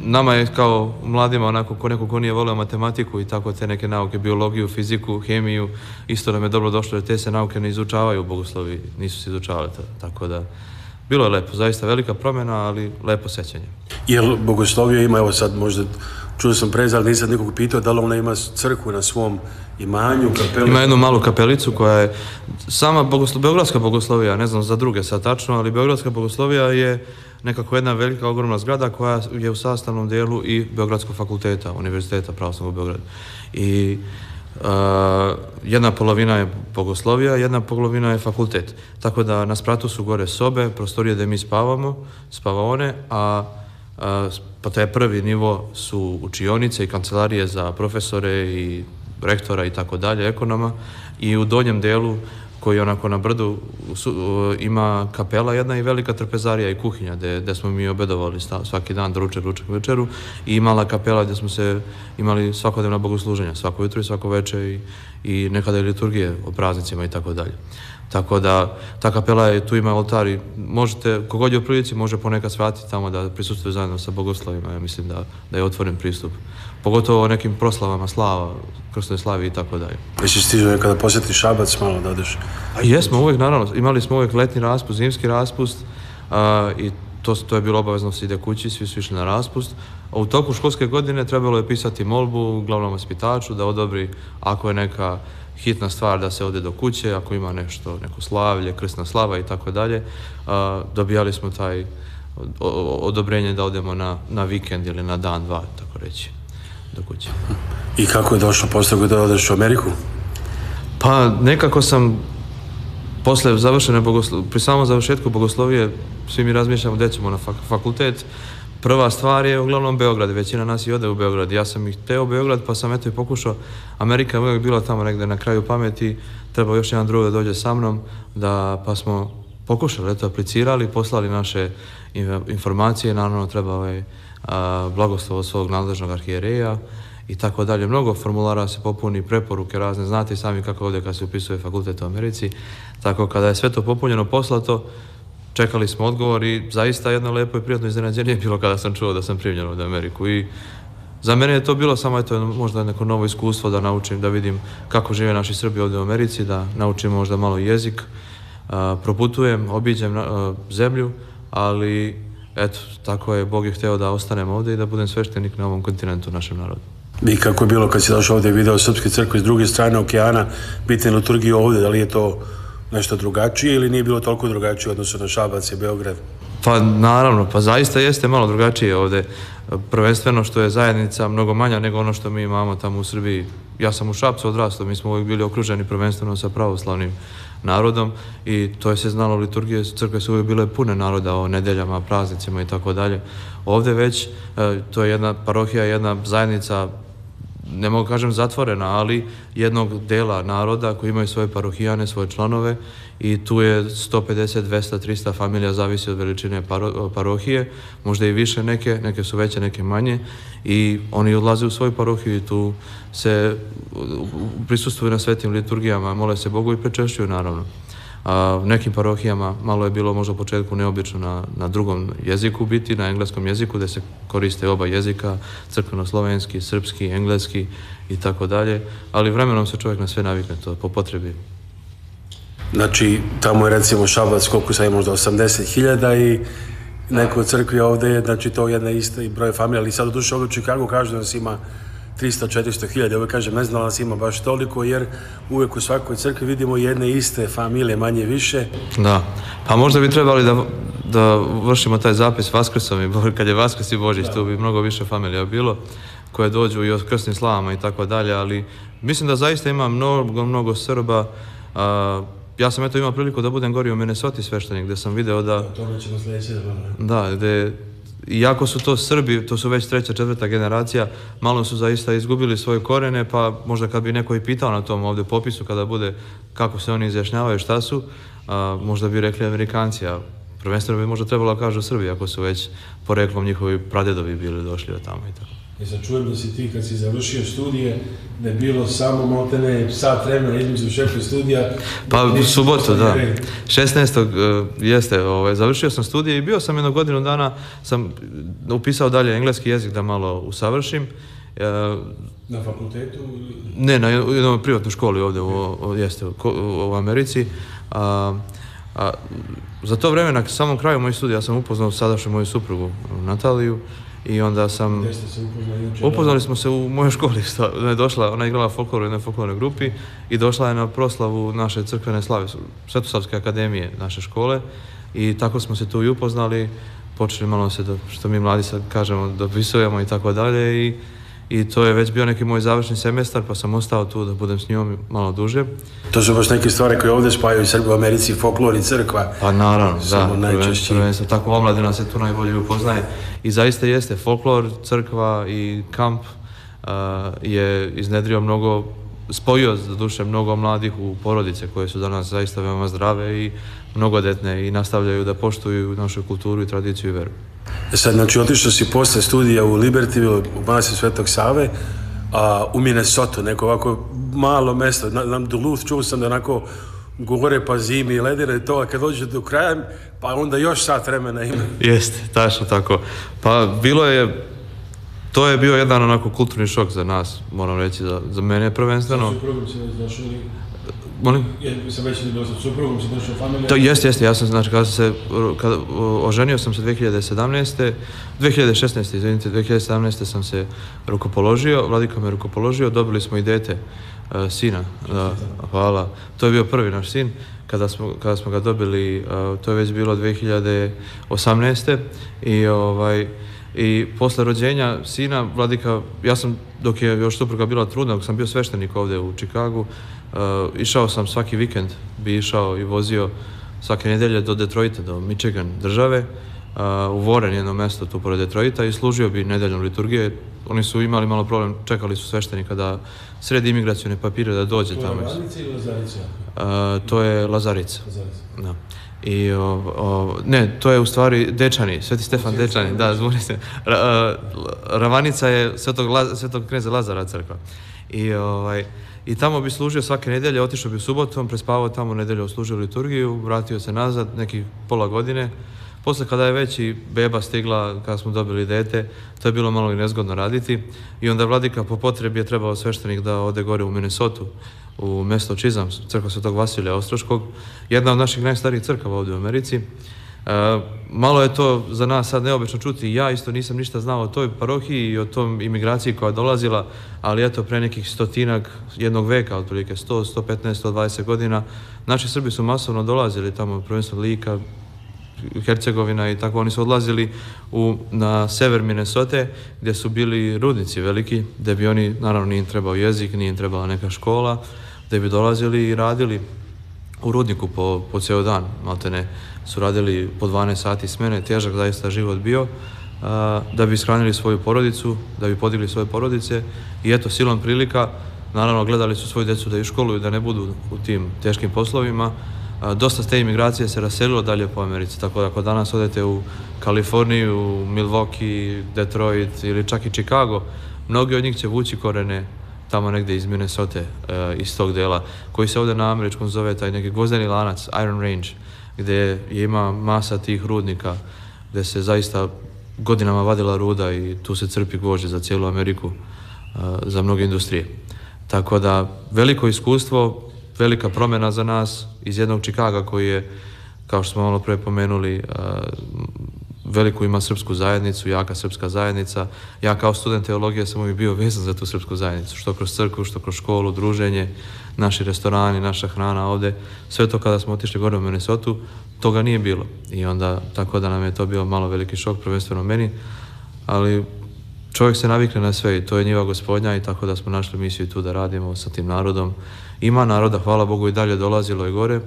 nama je kao mladima onako ko neko ko nije volio matematiku i tako te neke nauke, biologiju, fiziku, hemiju, isto nam je dobro došlo jer te se nauke ne izučavaju u bogoslovi, nisu se izučavale, tako da bilo je lepo, zaista velika promjena, ali lepo sećanje. Jel bogoslovija ima, evo sad možda čuo sam prez, ali nisam nikog pitao da li ona ima crkvu na svom imanju, kapelu? Ima jednu malu kapelicu koja je sama bogoslo, Beogradska bogoslovija, ne znam za druge sad tačno, ali Beogradska bogoslovija je nekako jedna velika ogromna zgrada koja je u sastavnom dijelu i Beogradskog fakulteta, Univerziteta pravoslavnog u Beogradu. I uh, jedna polovina je bogoslovija, jedna polovina je fakultet. Tako da na spratu su gore sobe, prostorije gdje mi spavamo, spavaone, a pa to je prvi nivo su učionice i kancelarije za profesore i rektora i tako dalje, ekonoma i u donjem delu koji onako na brdu ima kapela jedna i velika trpezarija i kuhinja gdje smo mi obedovali svaki dan, doručak, ručak, večeru i mala kapela gdje smo se imali svakodnevna bogosluženja, svako jutro i svako večer i, i nekada i liturgije o praznicima i tako dalje. Tako da ta kapela je, tu ima oltar i možete, kogod je u prilici može ponekad svratiti tamo da prisustuje zajedno sa bogoslovima, ja mislim da, da je otvoren pristup. Pogotovo nekim proslavama slava, krstoj slavi i tako dalje. Jesi stižu nekada posjeti Šabac malo da odeš? Jesmo uvijek, naravno, imali smo uvijek letni raspust, zimski raspust i to, to je bilo obavezno se ide kući, svi su išli na raspust. A u toku školske godine trebalo je pisati molbu glavnom vaspitaču da odobri ako je neka hitna stvar da se ode do kuće, ako ima nešto, neko slavlje, krsna slava i tako dalje, dobijali smo taj odobrenje da odemo na, na vikend ili na dan, dva, tako reći, do kuće. I kako je došlo posle da odeš u Ameriku? Pa nekako sam posle završene bogoslovije, pri samom završetku bogoslovije svi mi razmišljamo gdje ćemo na fakultet, Prva stvar je uglavnom Beograd, većina nas i ode u Beograd. Ja sam ih teo Beograd pa sam eto i pokušao, Amerika je uvijek bila tamo negdje na kraju pameti, treba još jedan drugi da dođe sa mnom, da, pa smo pokušali, eto, aplicirali, poslali naše informacije, naravno treba ovaj, blagoslov svog nadležnog arhijereja i tako dalje. Mnogo formulara se popuni, preporuke razne, znate sami kako ovdje kad se upisuje fakultet u Americi, tako kada je sve to popunjeno poslato, čekali smo odgovor i zaista jedno lepo i prijatno iznenađenje bilo kada sam čuo da sam primljen u Ameriku i za mene je to bilo samo eto možda neko novo iskustvo da naučim, da vidim kako žive naši Srbi ovdje u Americi, da naučim možda malo jezik, proputujem, obiđem zemlju, ali eto, tako je, Bog je htio da ostanem ovdje i da budem sveštenik na ovom kontinentu, našem narodu. I kako je bilo kad si došao ovdje i video Srpske crkve s druge strane okeana, bitne liturgije ovdje, da li je to nešto drugačije ili nije bilo toliko drugačije u odnosu na Šabac i Beograd? Pa naravno, pa zaista jeste malo drugačije ovdje. Prvenstveno što je zajednica mnogo manja nego ono što mi imamo tamo u Srbiji. Ja sam u Šapcu odrastao, mi smo uvijek bili okruženi prvenstveno sa pravoslavnim narodom i to je se znalo liturgije, crkve su uvijek bile pune naroda o nedeljama, praznicima i tako dalje. Ovdje već, e, to je jedna parohija, jedna zajednica ne mogu kažem zatvorena, ali jednog dela naroda koji imaju svoje parohijane, svoje članove i tu je 150, 200, 300 familija, zavisi od veličine parohije, možda i više neke, neke su veće, neke manje i oni odlaze u svoju parohiju i tu se prisustuju na svetim liturgijama, mole se Bogu i prečešćuju naravno. A u nekim parohijama malo je bilo možda u početku neobično na, na drugom jeziku biti, na engleskom jeziku gdje se koriste oba jezika, crkveno-slovenski, srpski, engleski i tako dalje, ali vremenom se čovjek na sve navikne to po potrebi. Znači, tamo je recimo Šabac, koliko sad je možda 80.000 i neko crkvi ovdje je, znači to jedna ista i broj familija, ali sad u duše ovdje u Chicago kažu da nas ima 300-400 hiljada, uvijek kažem, ne znam da nas ima baš toliko, jer uvijek u svakoj crkvi vidimo jedne iste familije, manje više. Da, pa možda bi trebali da, da vršimo taj zapis Vaskrsom i kad je Vaskrs i Božić, tu bi mnogo više familija bilo koje dođu i o krsnim slavama i tako dalje, ali mislim da zaista ima mnogo, mnogo Srba. A, ja sam eto imao priliku da budem gori u Minnesota sveštenik, gde sam video da... To ćemo sljedeće da gde iako su to Srbi, to su već treća, četvrta generacija, malo su zaista izgubili svoje korene, pa možda kad bi neko i pitao na tom ovdje popisu, kada bude kako se oni izjašnjavaju, šta su, a, možda bi rekli Amerikanci, a prvenstveno bi možda trebalo kažu Srbi, ako su već poreklom njihovi pradedovi bili došli od tamo i tako. Ja sam čujem da si ti kad si završio studije, da je bilo samo maltene sat vremena između šefu studija. Pa u subotu, da. 16. Uh, jeste, ovaj, završio sam studije i bio sam jedno godinu dana, sam upisao dalje engleski jezik da malo usavršim. Uh, na fakultetu? Ne, na jednoj privatnoj školi ovdje, u, jeste, u, u Americi. A, a, za to vreme, na samom kraju mojih studija, ja sam upoznao sadašnju moju suprugu, Nataliju, i onda sam... Upoznali? Smo se u mojoj školi, <laughs> ona je došla, ona je igrala folklor u jednoj folklornoj grupi i došla je na proslavu naše crkvene slave, Svetosavske akademije naše škole i tako smo se tu i upoznali, počeli malo se, da, što mi mladi sad kažemo, dopisujemo i tako dalje i i to je već bio neki moj završni semestar, pa sam ostao tu da budem s njom malo duže. To su baš neke stvari koje ovdje spajaju Srbi u Americi, folklor i crkva. Pa naravno, da, najčešće. Tako omladina se tu najbolje upoznaje. I zaista jeste, folklor, crkva i kamp uh, je iznedrio mnogo, spojio za duše mnogo mladih u porodice koje su danas zaista veoma zdrave i mnogodetne i nastavljaju da poštuju našu kulturu i tradiciju i veru. E sad, znači, otišao si posle studija u Libertyville, u manastir Svetog Save, a, u Minnesota, neko ovako malo mesto, na, na Duluth, čuo sam da onako gore pa zimi i ledine i to, a kad dođe do kraja, pa onda još sat vremena ima. <laughs> Jeste, tačno tako. Pa bilo je, to je bio jedan onako kulturni šok za nas, moram reći, za, za mene prvenstveno. Znači, Molim? Je, sam već bilo sa suprugom, si došao familija? To jeste, jeste, ja sam, znači, kada se, kada, oženio sam se 2017. 2016. izvinite, 2017. sam se rukopoložio, Vladika me rukopoložio, dobili smo i dete, uh, sina, da, hvala. To je bio prvi naš sin, kada smo, kada smo ga dobili, uh, to je već bilo 2018. I ovaj, i posle rođenja sina, Vladika, ja sam, dok je još supruga bila trudna, dok sam bio sveštenik ovde u Čikagu, išao sam svaki vikend, bi išao i vozio svake nedelje do Detroita, do Michigan države, uh, u Warren jedno mesto tu pored Detroita i služio bi nedeljom liturgije. Oni su imali malo problem, čekali su sveštenika da sredi imigracijone papire da dođe tamo. To je Lavarica ili Lazarica? Uh, to je Lazarica. Lazarica. Da. I, o, o, ne, to je u stvari Dečani, Sveti Stefan Dečani, da, zvoni se. Ra, Ravanica je Svetog, Svetog kneza Lazara crkva. I, ovaj, i tamo bi služio svake nedelje, otišao bi subotom, prespavao tamo nedelju, služio liturgiju, vratio se nazad nekih pola godine. Posle kada je već i beba stigla, kada smo dobili dete, to je bilo malo i nezgodno raditi. I onda vladika po potrebi je trebao sveštenik da ode gore u Minnesota, u mesto Čizam, crkva Svetog Vasilja Ostroškog, jedna od naših najstarijih crkava ovdje u Americi. E, malo je to za nas sad neobično čuti. Ja isto nisam ništa znao o toj parohiji i o tom imigraciji koja dolazila, ali eto pre nekih stotinak jednog veka, otprilike 100, 115, 120 godina, naši Srbi su masovno dolazili tamo, prvenstveno Lika, Hercegovina i tako, oni su odlazili u, na sever Minnesota gdje su bili rudnici veliki, gdje bi oni, naravno nije im trebao jezik, nije im trebala neka škola, gdje bi dolazili i radili u rudniku po, po ceo dan, maltene su radili po 12 sati smene, težak zaista život bio, da bi ishranili svoju porodicu, da bi podigli svoje porodice i eto silom prilika, naravno gledali su svoju decu da ih školuju, da ne budu u tim teškim poslovima. Dosta s te imigracije se raselilo dalje po Americi, tako da ako danas odete u Kaliforniju, Milwaukee, Detroit ili čak i Chicago, mnogi od njih će vući korene tamo negde iz Minnesota, uh, iz tog dela, koji se ovde na američkom zove taj neki gvozdeni lanac, Iron Range, gde ima masa tih rudnika, gde se zaista godinama vadila ruda i tu se crpi gvožđe za cijelu Ameriku, za mnoge industrije. Tako da, veliko iskustvo, velika promjena za nas iz jednog Čikaga koji je, kao što smo malo pre pomenuli, uh, veliku ima srpsku zajednicu, jaka srpska zajednica. Ja kao student teologije sam uvijek bio vezan za tu srpsku zajednicu, što kroz crkvu, što kroz školu, druženje, naši restorani, naša hrana ovde. Sve to kada smo otišli gore u Minnesota, toga nije bilo. I onda, tako da nam je to bio malo veliki šok, prvenstveno meni, ali čovjek se navikne na sve i to je njiva gospodnja i tako da smo našli misiju tu da radimo sa tim narodom. Ima naroda, hvala Bogu, i dalje dolazilo i gore,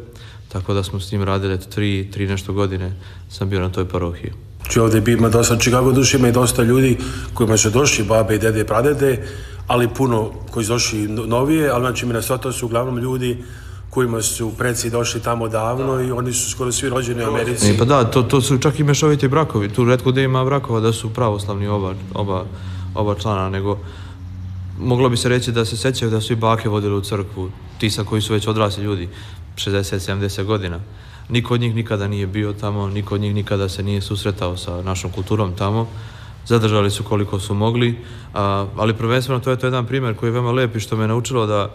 tako da smo s njim radili tri, tri nešto godine sam bio na toj parohiji. Znači ovdje ima dosta Chicago duše, ima i dosta ljudi kojima su došli babe i dede i pradede, ali puno koji su došli novije, ali znači Minnesota su uglavnom ljudi kojima su preci došli tamo davno i oni su skoro svi rođeni u Americi. E, pa da, to, to su čak i mešoviti brakovi. Tu redko da ima brakova da su pravoslavni oba, oba, oba člana, nego moglo bi se reći da se sećaju da su i bake vodili u crkvu, ti sa koji su već odrasli ljudi, 60-70 godina. Niko od njih nikada nije bio tamo, niko od njih nikada se nije susretao sa našom kulturom tamo. Zadržali su koliko su mogli, a, ali prvenstveno to je to jedan primjer koji je veoma lep i što me naučilo da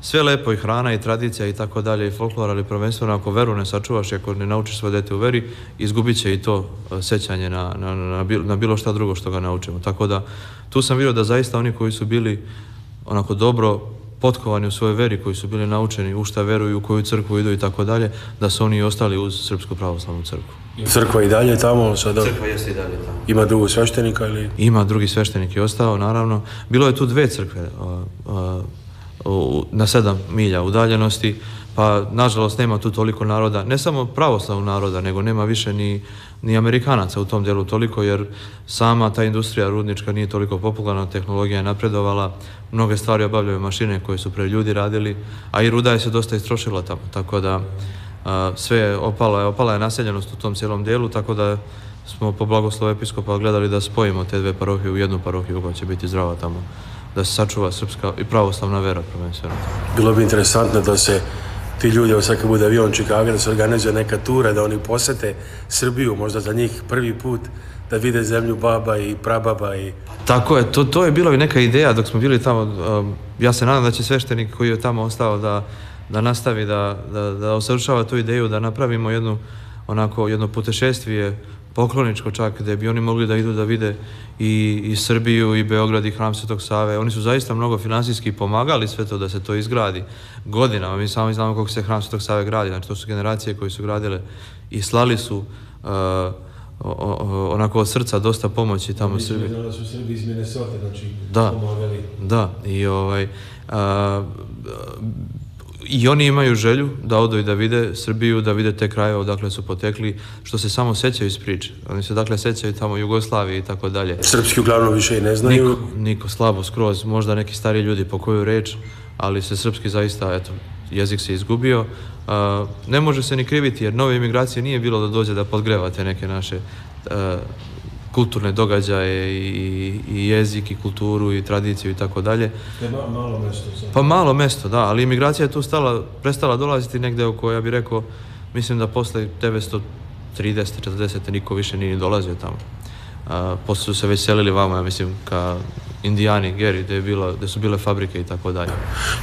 sve lepo i hrana i tradicija i tako dalje i folklor, ali prvenstveno ako veru ne sačuvaš i ako ne naučiš svoje dete u veri, izgubit će i to sećanje na, na, na, na bilo šta drugo što ga naučimo. Tako da tu sam vidio da zaista oni koji su bili onako dobro potkovani u svojoj veri, koji su bili naučeni u šta veruju, u koju crkvu idu i tako dalje, da su oni i ostali uz Srpsku pravoslavnu crkvu. Crkva i dalje tamo sada? Crkva jeste i dalje tamo. Ima drugo sveštenika ili? Ima drugi sveštenik je ostao, naravno. Bilo je tu dve crkve a, a, u, na sedam milja udaljenosti, pa nažalost nema tu toliko naroda, ne samo pravoslavnog naroda, nego nema više ni, ni Amerikanaca u tom delu toliko, jer sama ta industrija rudnička nije toliko popularna, tehnologija je napredovala, mnoge stvari obavljaju mašine koje su pre ljudi radili, a i ruda je se dosta istrošila tamo, tako da sve je opala, opala je naseljenost u tom cijelom delu, tako da smo po blagoslovu episkopa gledali da spojimo te dve parohije u jednu parohiju koja će biti zdrava tamo da se sačuva srpska i pravoslavna vera prvenstveno. Bilo bi interesantno da se ti ljudi, evo sad kad bude avion Chicago, da se organizuje neka tura, da oni posete Srbiju, možda za njih prvi put, da vide zemlju baba i prababa i... Tako je, to, to je bilo i neka ideja dok smo bili tamo, um, ja se nadam da će sveštenik koji je tamo ostao da, da nastavi, da, da, da osavršava tu ideju, da napravimo jednu, onako, jedno putešestvije pokloničko čak, gde bi oni mogli da idu da vide i, i Srbiju i Beograd i Hram Svetog Save. Oni su zaista mnogo finansijski pomagali sve to da se to izgradi godinama. Mi samo znamo kako se Hram Svetog Save gradi. Znači, to su generacije koje su gradile i slali su uh, o, o, onako od srca dosta pomoći tamo u Srbiji. Da su Srbi iz Minnesota, znači da, pomagali. Da, i ovaj, a, i oni imaju želju da odu i da vide Srbiju, da vide te kraje odakle su potekli, što se samo sećaju iz priče. Oni se dakle sećaju tamo Jugoslavije i tako dalje. Srpski uglavnom više i ne znaju. Niko, niko slabo skroz, možda neki stari ljudi po koju reč, ali se srpski zaista, eto, jezik se izgubio. A, ne može se ni kriviti jer nove imigracije nije bilo da dođe da podgrevate neke naše a, kulturne događaje i, i jezik i kulturu i tradiciju i tako dalje. Je malo mesto. Sad. Pa malo mesto, da, ali imigracija je tu stala, prestala dolaziti negde oko, ja bih rekao, mislim da posle 930. 40. niko više nije dolazio tamo. A, posle su se već selili vamo, ja mislim, ka Indijani, Geri, gde, je bila, gde su bile fabrike i tako dalje.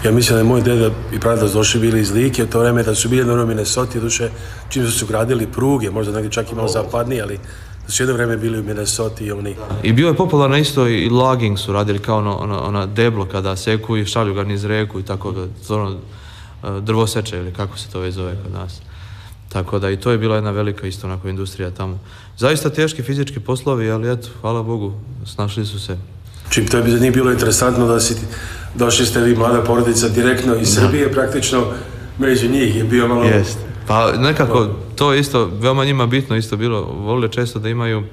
Ja mislim da je moj deda i pradeda došli bili iz Like, u to vreme da su bili na Minnesota, duše, čim su se gradili pruge, možda negdje čak i malo zapadniji, ali su jedno vreme bili u Minnesota i oni. I bio je popularno isto i logging su radili kao ono, ono, ona deblo kada seku i šalju ga niz reku i tako da, ono, drvo seče ili kako se to već zove kod nas. Tako da i to je bila jedna velika isto onako industrija tamo. Zaista teški fizički poslovi, ali eto, hvala Bogu, snašli su se. Čim to bi za njih bilo interesantno da si došli ste vi mlada porodica direktno iz da. Srbije, praktično među njih je bio malo... Jest. Pa nekako to isto, veoma njima bitno isto bilo, vole često da imaju,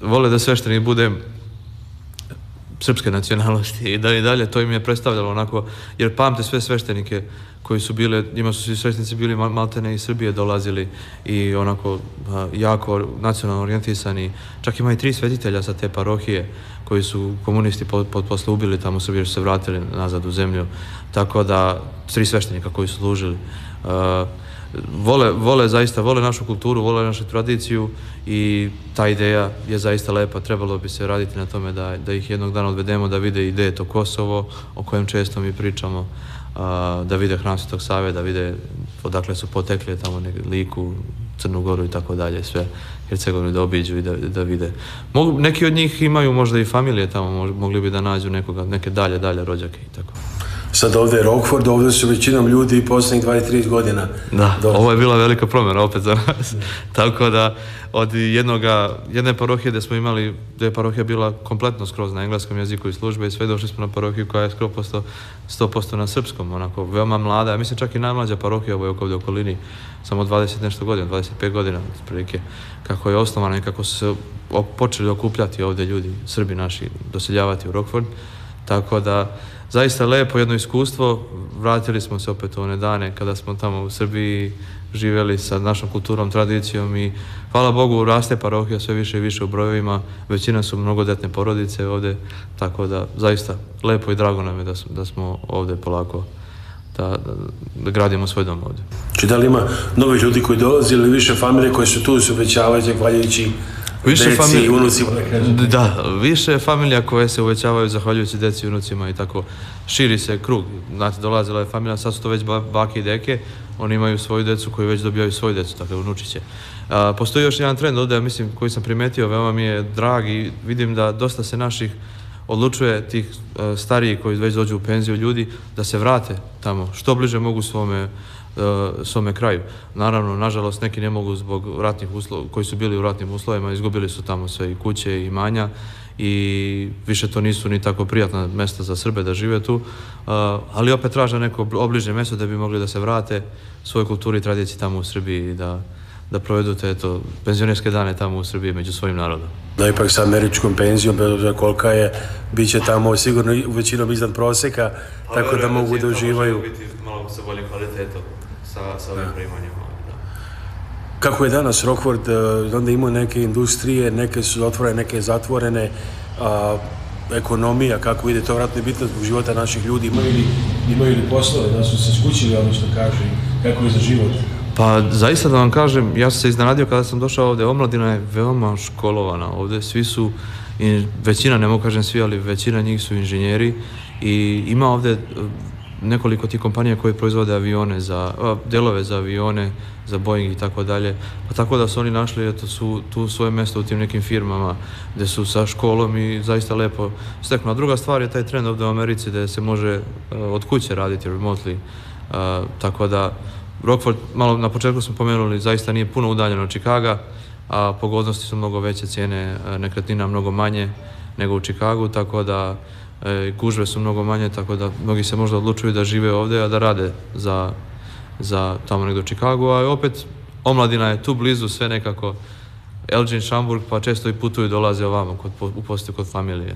vole da sveštenik bude srpske nacionalnosti i dalje dalje, to im je predstavljalo onako, jer pamte sve sveštenike koji su bile, njima su svi sveštenici bili maltene iz Srbije dolazili i onako jako nacionalno orijentisani. Čak ima i tri svetitelja sa te parohije koji su komunisti po, po, posle ubili tamo u su se vratili nazad u zemlju. Tako da, tri sveštenika koji su služili. A, vole, vole zaista, vole našu kulturu, vole našu tradiciju i ta ideja je zaista lepa. Trebalo bi se raditi na tome da, da ih jednog dana odvedemo da vide ideje to Kosovo, o kojem često mi pričamo, da vide hram Svetog Save, da vide odakle su potekli tamo Liku, Crnu Goru i tako dalje, sve Hercegovinu da obiđu i da, da vide. Mogu, neki od njih imaju možda i familije tamo, mogli bi da nađu nekoga, neke dalje, dalje rođake i tako. Sad ovdje je Rockford, ovdje su većinom ljudi posljednjih 20-30 godina. Da, Dođe. ovo je bila velika promjena opet za nas. <laughs> tako da od jednoga, jedne parohije gdje smo imali, gdje je parohija bila kompletno skroz na engleskom jeziku i službe i sve došli smo na parohiju koja je skroz posto 100% na srpskom, onako veoma mlada, ja mislim čak i najmlađa parohija ovo je ovdje okolini, samo 20 nešto godina, 25 godina otprilike, kako je osnovana i kako su se počeli okupljati ovdje ljudi, Srbi naši, doseljavati u Rockford, tako da zaista lepo jedno iskustvo, vratili smo se opet u one dane kada smo tamo u Srbiji živjeli sa našom kulturom, tradicijom i hvala Bogu raste parohija sve više i više u brojevima, većina su mnogodetne porodice ovdje, tako da zaista lepo i drago nam je da, da smo ovdje polako da, da, gradimo svoj dom ovdje. Či da li ima nove ljudi koji dolaze ili više familije koje su tu se uvećavaju zahvaljujući više deci familija, unucima? Da, da, više familija koje se uvećavaju zahvaljujući deci i unucima i tako širi se krug. Znate, dolazila je familija, sad su to već bake i deke, oni imaju svoju decu koji već dobijaju svoju decu, dakle unučiće. A, postoji još jedan trend ovdje, mislim, koji sam primetio, veoma mi je drag i vidim da dosta se naših odlučuje tih uh, stariji koji već dođu u penziju ljudi da se vrate tamo što bliže mogu svome svome kraju. Naravno, nažalost, neki ne mogu zbog ratnih uslova, koji su bili u ratnim uslovima, izgubili su tamo sve i kuće i manja i više to nisu ni tako prijatna mesta za Srbe da žive tu, uh, ali opet traže neko obližnje mjesto da bi mogli da se vrate svojoj kulturi i tradiciji tamo u Srbiji i da, da provedu te eto, penzionerske dane tamo u Srbiji među svojim narodom. Da ipak sa američkom penzijom, bez obzira kolika je, bit će tamo sigurno većinom iznad proseka, pa, tako da mogu da uživaju. Biti malo sa boljim kvalitetom sa, sa ovim primanjima. Kako je danas Rockford, uh, onda ima neke industrije, neke su otvorene, neke zatvorene, a, ekonomija, kako ide, to vratno je bitno zbog života naših ljudi. Imaju li, imaju li poslove, da su se skućili, ono što kaže, kako je za život? Pa zaista da vam kažem, ja sam se iznenadio kada sam došao ovde, omladina je veoma školovana ovde, svi su, i većina, ne mogu kažem svi, ali većina njih su inženjeri i ima ovde nekoliko tih kompanija koje proizvode avione za, delove za avione, za Boeing i tako dalje. Pa tako da su oni našli eto, su, tu svoje mjesto u tim nekim firmama gdje su sa školom i zaista lepo steknu. A druga stvar je taj trend ovdje u Americi gdje se može uh, od kuće raditi remotely. Uh, tako da Rockford, malo na početku smo pomenuli, zaista nije puno udaljeno od Čikaga, a pogodnosti su mnogo veće, cijene nekretnina mnogo manje nego u Čikagu, tako da e, gužve su mnogo manje, tako da mnogi se možda odlučuju da žive ovdje, a da rade za, za tamo negdje u Čikagu, a opet omladina je tu blizu sve nekako Elgin, Šamburg, pa često i putuju dolaze ovamo kod, u postiju kod familije.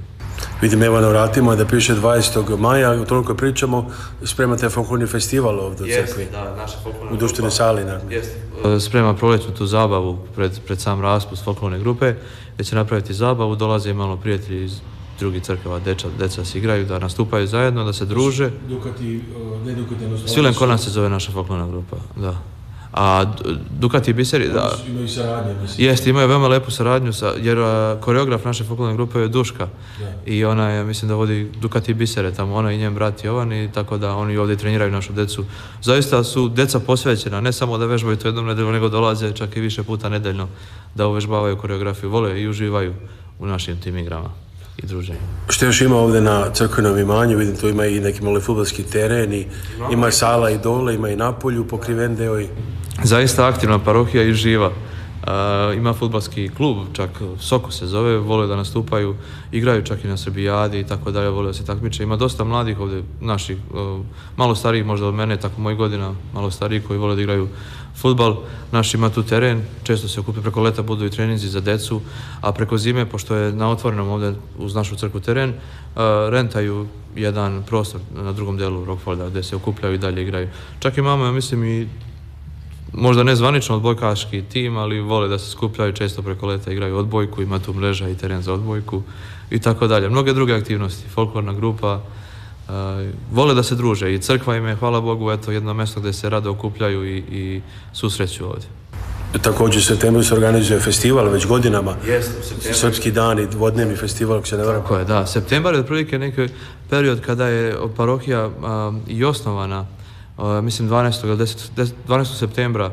Vidim evo na vratima da piše 20. maja, toliko pričamo, spremate folklorni festival ovdje u crkvi. Da, naša folklorna U društvenoj sali, naravno. Jeste. Sprema prolećnu tu zabavu pred, pred sam raspust folklorne grupe, gdje će napraviti zabavu, dolaze i malo prijatelji iz drugih crkava, deca, deca se igraju, da nastupaju zajedno, da se druže. Dukati, ne Dukati, Svilen Konac se zove naša folklorna grupa, da. A Ducati Biseri, da... Imaju saradnje, mislim. Jeste, imaju veoma lepu saradnju, sa, jer a, koreograf naše folklorne grupe je Duška. Ja. I ona je, mislim da vodi Ducati Bisere tamo, ona i njen brat Jovan i tako da oni ovdje treniraju našu decu. Zaista su deca posvećena, ne samo da vežbaju to jednom nedelju, nego dolaze čak i više puta nedeljno da uvežbavaju koreografiju, vole i uživaju u našim tim igrama i druženju. Što još ima ovdje na crkvenom imanju, vidim tu ima i neki mali futbolski teren i ima sala i dole, ima i napolju pokriven deo i zaista aktivna parohija i živa. Uh, ima futbalski klub, čak Soko se zove, vole da nastupaju, igraju čak i na Srbijadi i tako dalje, vole da se takmiče. Ima dosta mladih ovdje, naših, uh, malo starijih možda od mene, tako mojih godina, malo starijih koji vole da igraju futbal. Naš ima tu teren, često se okupe preko leta, budu i treninzi za decu, a preko zime, pošto je na otvorenom ovdje uz našu crku teren, uh, rentaju jedan prostor na drugom delu Rockfolda gdje se okupljaju i dalje igraju. Čak imamo, ja mislim, i možda ne zvanično odbojkaški tim, ali vole da se skupljaju često preko leta, igraju odbojku, ima tu mreža i teren za odbojku i tako dalje. Mnoge druge aktivnosti, folklorna grupa, vole da se druže i crkva im je, hvala Bogu, eto jedno mjesto gdje se rado okupljaju i, i susreću ovdje. Također u septembru se organizuje festival već godinama. Jest, Srpski dan i dvodnevni festival, ako se ne varam. Tako je, da. Septembar je otprilike neki period kada je parohija a, i osnovana, a, mislim 12. ili 10, 12. septembra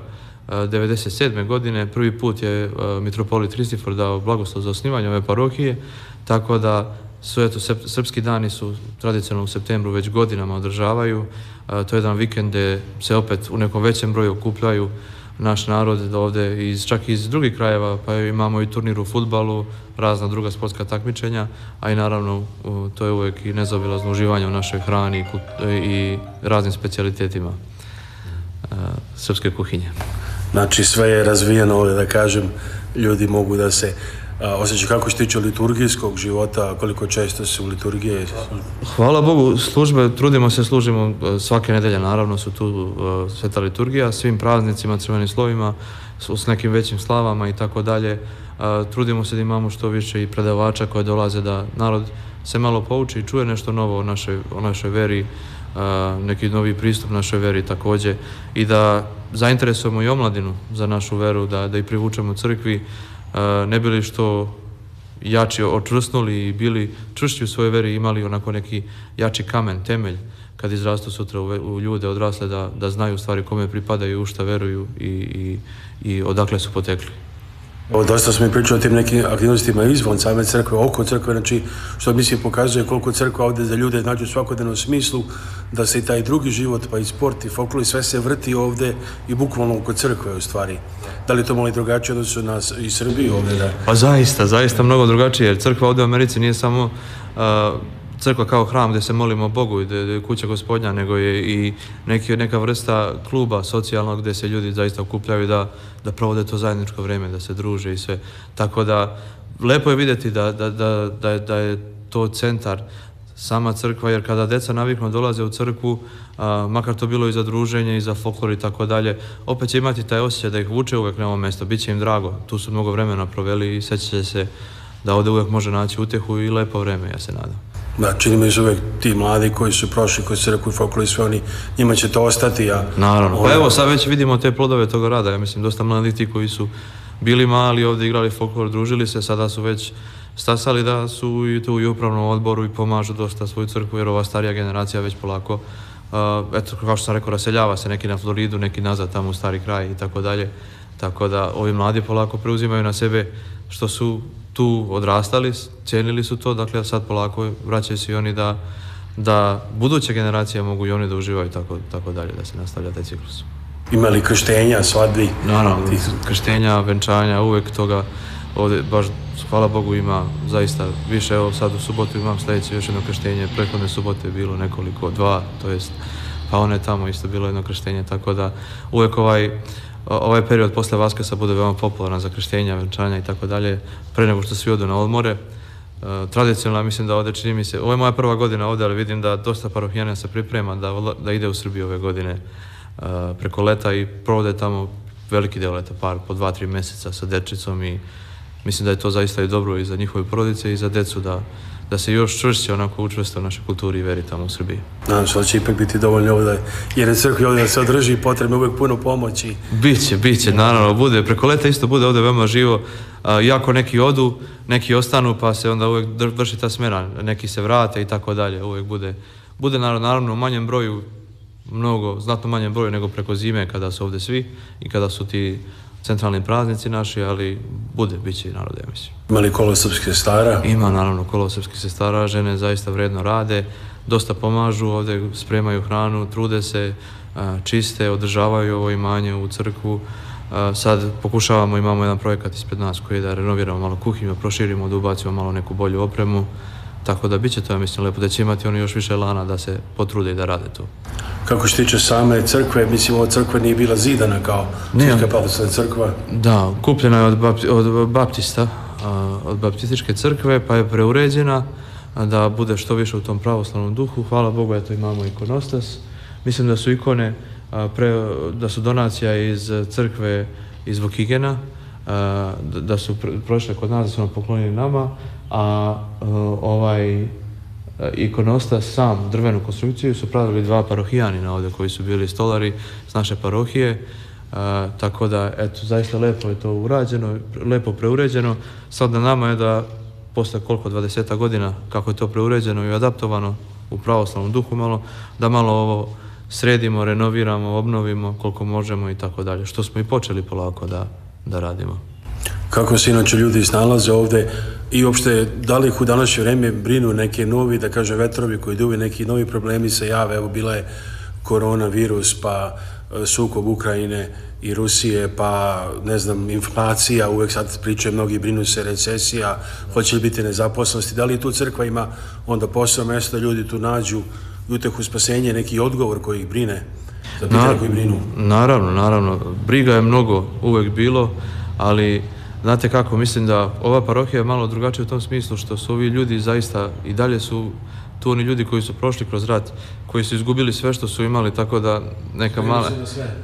1997. godine. Prvi put je mitropolit Hristifor dao blagoslov za osnivanje ove parohije, tako da su eto, srpski dani su tradicionalno u septembru već godinama održavaju. To je jedan vikend gde se opet u nekom većem broju okupljaju naš narod ovde, iz, čak iz drugih krajeva, pa imamo i turnir u futbalu, razna druga sportska takmičenja, a i naravno to je uvek i nezaobilazno uživanje u našoj hrani i, raznim specijalitetima srpske kuhinje. Znači sve je razvijeno ovdje, da kažem, ljudi mogu da se osjeća kako se tiče liturgijskog života, koliko često se u liturgije... Hvala Bogu, službe, trudimo se, služimo svake nedelje, naravno su tu uh, sveta liturgija, svim praznicima, crvenim slovima, s nekim većim slavama i tako dalje. Trudimo se da imamo što više i predavača koje dolaze da narod se malo pouči i čuje nešto novo o našoj, o našoj veri, neki novi pristup našoj veri takođe i da zainteresujemo i omladinu za našu veru, da, da i privučemo crkvi, ne bili što jači očvrsnuli i bili čvršći u svojoj veri imali onako neki jači kamen, temelj kad izrastu sutra u ljude odrasle da, da znaju stvari kome pripadaju, u šta veruju i, i, i odakle su potekli. Ovo dosta smo i pričali o tim nekim aktivnostima izvan same crkve, oko crkve, znači što mislim pokazuje koliko crkva ovde za ljude znači u svakodnevnom smislu da se i taj drugi život, pa i sport i folklor i sve se vrti ovde i bukvalno oko crkve u stvari. Da li to malo i drugačije odnosu nas i Srbiji ovde? Da... Pa zaista, zaista mnogo drugačije, jer crkva ovde u Americi nije samo uh, crkva kao hram gde se molimo Bogu i gde je kuća gospodnja, nego je i neki, neka vrsta kluba socijalnog gde se ljudi zaista okupljaju da, da provode to zajedničko vreme, da se druže i sve. Tako da, lepo je videti da, da, da, da, je, da je to centar sama crkva, jer kada deca navikno dolaze u crkvu, a, makar to bilo i za druženje i za folklor i tako dalje, opet će imati taj osjećaj da ih vuče uvek na ovo mesto, bit će im drago. Tu su mnogo vremena proveli i sećaće se da ovde uvek može naći utehu i lepo vreme, ja se nadam. Da, čini mi se uvek ti mladi koji su prošli koji se rekli folklor i sve oni, njima će to ostati, a... Naravno, pa evo sad već vidimo te plodove toga rada, ja mislim dosta mladih ti koji su bili mali, ovde igrali folklor, družili se, sada su već stasali da su i tu i upravnom odboru i pomažu dosta svoju crkvu, jer ova starija generacija već polako uh, eto, kao što sam rekao, raseljava se neki na Floridu, neki nazad tamo u stari kraj i tako dalje. Tako da ovi mladi polako preuzimaju na sebe što su tu odrastali, cijenili su to, dakle sad polako vraćaju se i oni da, da buduće generacije mogu i oni da uživaju tako, tako dalje, da se nastavlja taj ciklus. Imali krštenja, svadbi? Naravno, tih... krštenja, venčanja, uvek toga ovde baš hvala Bogu ima zaista više, evo sad u subotu imam sledeće još jedno krštenje, prethodne subote je bilo nekoliko, dva, to jest pa one tamo isto bilo jedno krštenje, tako da uvek ovaj ovaj period posle Vaskesa bude veoma popularan za krštenja, venčanja i tako dalje, pre nego što svi odu na odmore. E, tradicionalno mislim da ovde čini mi se, ovo je moja prva godina ovde, ali vidim da dosta parohijana se priprema da, da ide u Srbiju ove godine e, preko leta i provode tamo veliki deo leta, par po dva, tri meseca sa dečicom i mislim da je to zaista i dobro i za njihove porodice i za decu da da se još čvršće onako učvrste u našoj kulturi i veri tamo u Srbiji. Nadam se da će ipak biti dovoljno ovdje, jer je crkvi ovdje da se održi i potrebno uvek puno pomoći. Biće, biće, naravno, bude. Preko leta isto bude ovdje veoma živo. A, jako neki odu, neki ostanu, pa se onda uvek vrši ta smjena. Neki se vrate i tako dalje. Uvek bude, bude naravno, naravno u manjem broju, mnogo, znatno manjem broju nego preko zime kada su ovdje svi i kada su ti centralni praznici naši, ali bude, bit će i narod, ja mislim. Ima li kolo srpske stara? Ima, naravno, kolo srpske sestara, žene zaista vredno rade, dosta pomažu, ovde spremaju hranu, trude se, čiste, održavaju ovo imanje u crkvu. Sad pokušavamo, imamo jedan projekat ispred nas koji je da renoviramo malo kuhinju, proširimo, da ubacimo malo neku bolju opremu, tako da bit će to, ja mislim, lepo, da će imati oni još više lana da se potrude i da rade to. Kako što tiče same crkve, mislim, ova crkva nije bila zidana kao Srpska pravoslavna crkva. Da, kupljena je od, bapti, od baptista, od baptističke crkve, pa je preuređena da bude što više u tom pravoslavnom duhu. Hvala Bogu, eto imamo ikonostas. Mislim da su ikone, pre, da su donacija iz crkve iz Vokigena, da su prošle kod nas, da su nam poklonili nama, a ovaj ikonosta sam drvenu konstrukciju su pravili dva parohijanina ovde koji su bili stolari s naše parohije tako da, eto, zaista lepo je to urađeno, lepo preuređeno. Sad na nama je da posle koliko, 20 godina, kako je to preuređeno i adaptovano u pravoslavnom duhu malo, da malo ovo sredimo, renoviramo, obnovimo koliko možemo i tako dalje, što smo i počeli polako da, da radimo. Kako se inače ljudi snalaze ovde i uopšte da li ih u današnje vreme brinu neke novi, da kaže vetrovi koji duvi, neki novi problemi se jave, evo bila je koronavirus, pa e, sukob Ukrajine i Rusije, pa ne znam, inflacija, uvek sad pričaju mnogi, brinu se recesija, hoće li biti nezaposlenosti, da li tu crkva ima onda posao mesto da ljudi tu nađu utehu spasenje, neki odgovor koji ih brine, za pitanje koji brinu. Naravno, naravno. Briga je mnogo uvek bilo, ali znate kako, mislim da ova parohija je malo drugačija u tom smislu što su ovi ljudi zaista i dalje su tu oni ljudi koji su prošli kroz rat, koji su izgubili sve što su imali, tako da neka mala...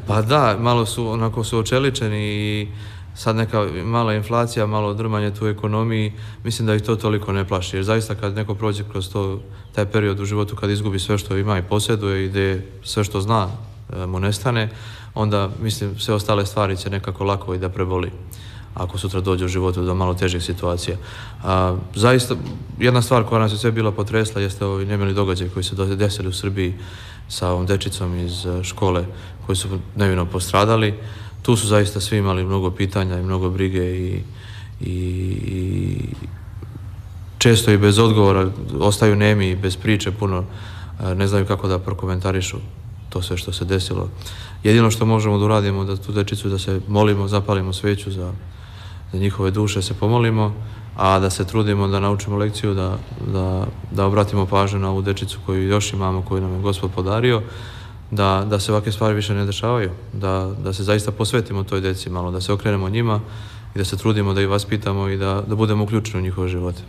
Pa da, malo su, onako su očeličeni i sad neka mala inflacija, malo drmanje tu u ekonomiji, mislim da ih to toliko ne plaši, jer zaista kad neko prođe kroz to, taj period u životu kad izgubi sve što ima i posjeduje i gdje sve što zna e, mu nestane, onda mislim sve ostale stvari će nekako lako i da preboli ako sutra dođe u životu do malo težih situacija. A, zaista, jedna stvar koja nas je sve bila potresla jeste ovi nemili događaj koji se desili u Srbiji sa ovom dečicom iz e, škole koji su nevino postradali. Tu su zaista svi imali mnogo pitanja i mnogo brige i, i, i često i bez odgovora ostaju nemi i bez priče puno e, ne znaju kako da prokomentarišu to sve što se desilo. Jedino što možemo da uradimo da tu dečicu da se molimo, zapalimo sveću za, za njihove duše, se pomolimo, a da se trudimo da naučimo lekciju, da, da, da obratimo pažnju na ovu dečicu koju još imamo, koju nam je Gospod podario, da, da se ovakve stvari više ne dešavaju, da, da se zaista posvetimo toj deci malo, da se okrenemo njima i da se trudimo da ih vaspitamo i da, da budemo uključeni u njihove živote.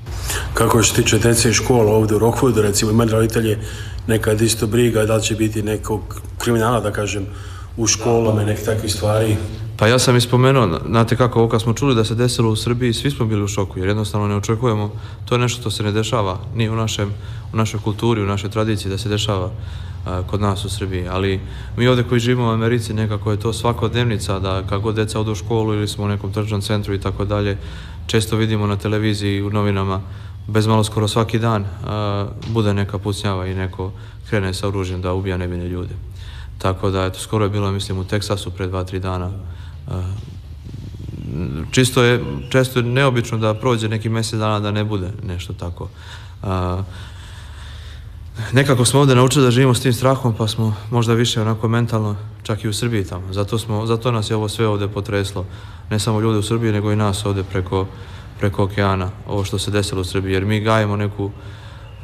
Kako se tiče dece i škola ovde u Rockwoodu, recimo imaju roditelje nekad isto briga da li će biti nekog kriminala, da kažem, u školama, neke takve stvari. Pa ja sam ispomenuo, znate kako, ovo kad smo čuli da se desilo u Srbiji, svi smo bili u šoku, jer jednostavno ne očekujemo, to je nešto što se ne dešava, ni u, našem, u našoj kulturi, u našoj tradiciji da se dešava a, kod nas u Srbiji, ali mi ovde koji živimo u Americi nekako je to svakodnevnica da kako deca odu u školu ili smo u nekom tržnom centru i tako dalje, često vidimo na televiziji i u novinama bez malo skoro svaki dan a, bude neka pucnjava i neko krene sa oružjem da ubija nevine ljude. Tako da, eto, skoro je bilo, mislim, u Teksasu pre dva, tri dana. A, čisto je, često je neobično da prođe neki mjesec dana da ne bude nešto tako. A, nekako smo ovdje naučili da živimo s tim strahom, pa smo možda više onako mentalno, čak i u Srbiji tamo. Zato, smo, zato nas je ovo sve ovdje potreslo. Ne samo ljude u Srbiji, nego i nas ovdje preko, preko okeana, ovo što se desilo u Srbiji. Jer mi gajemo neku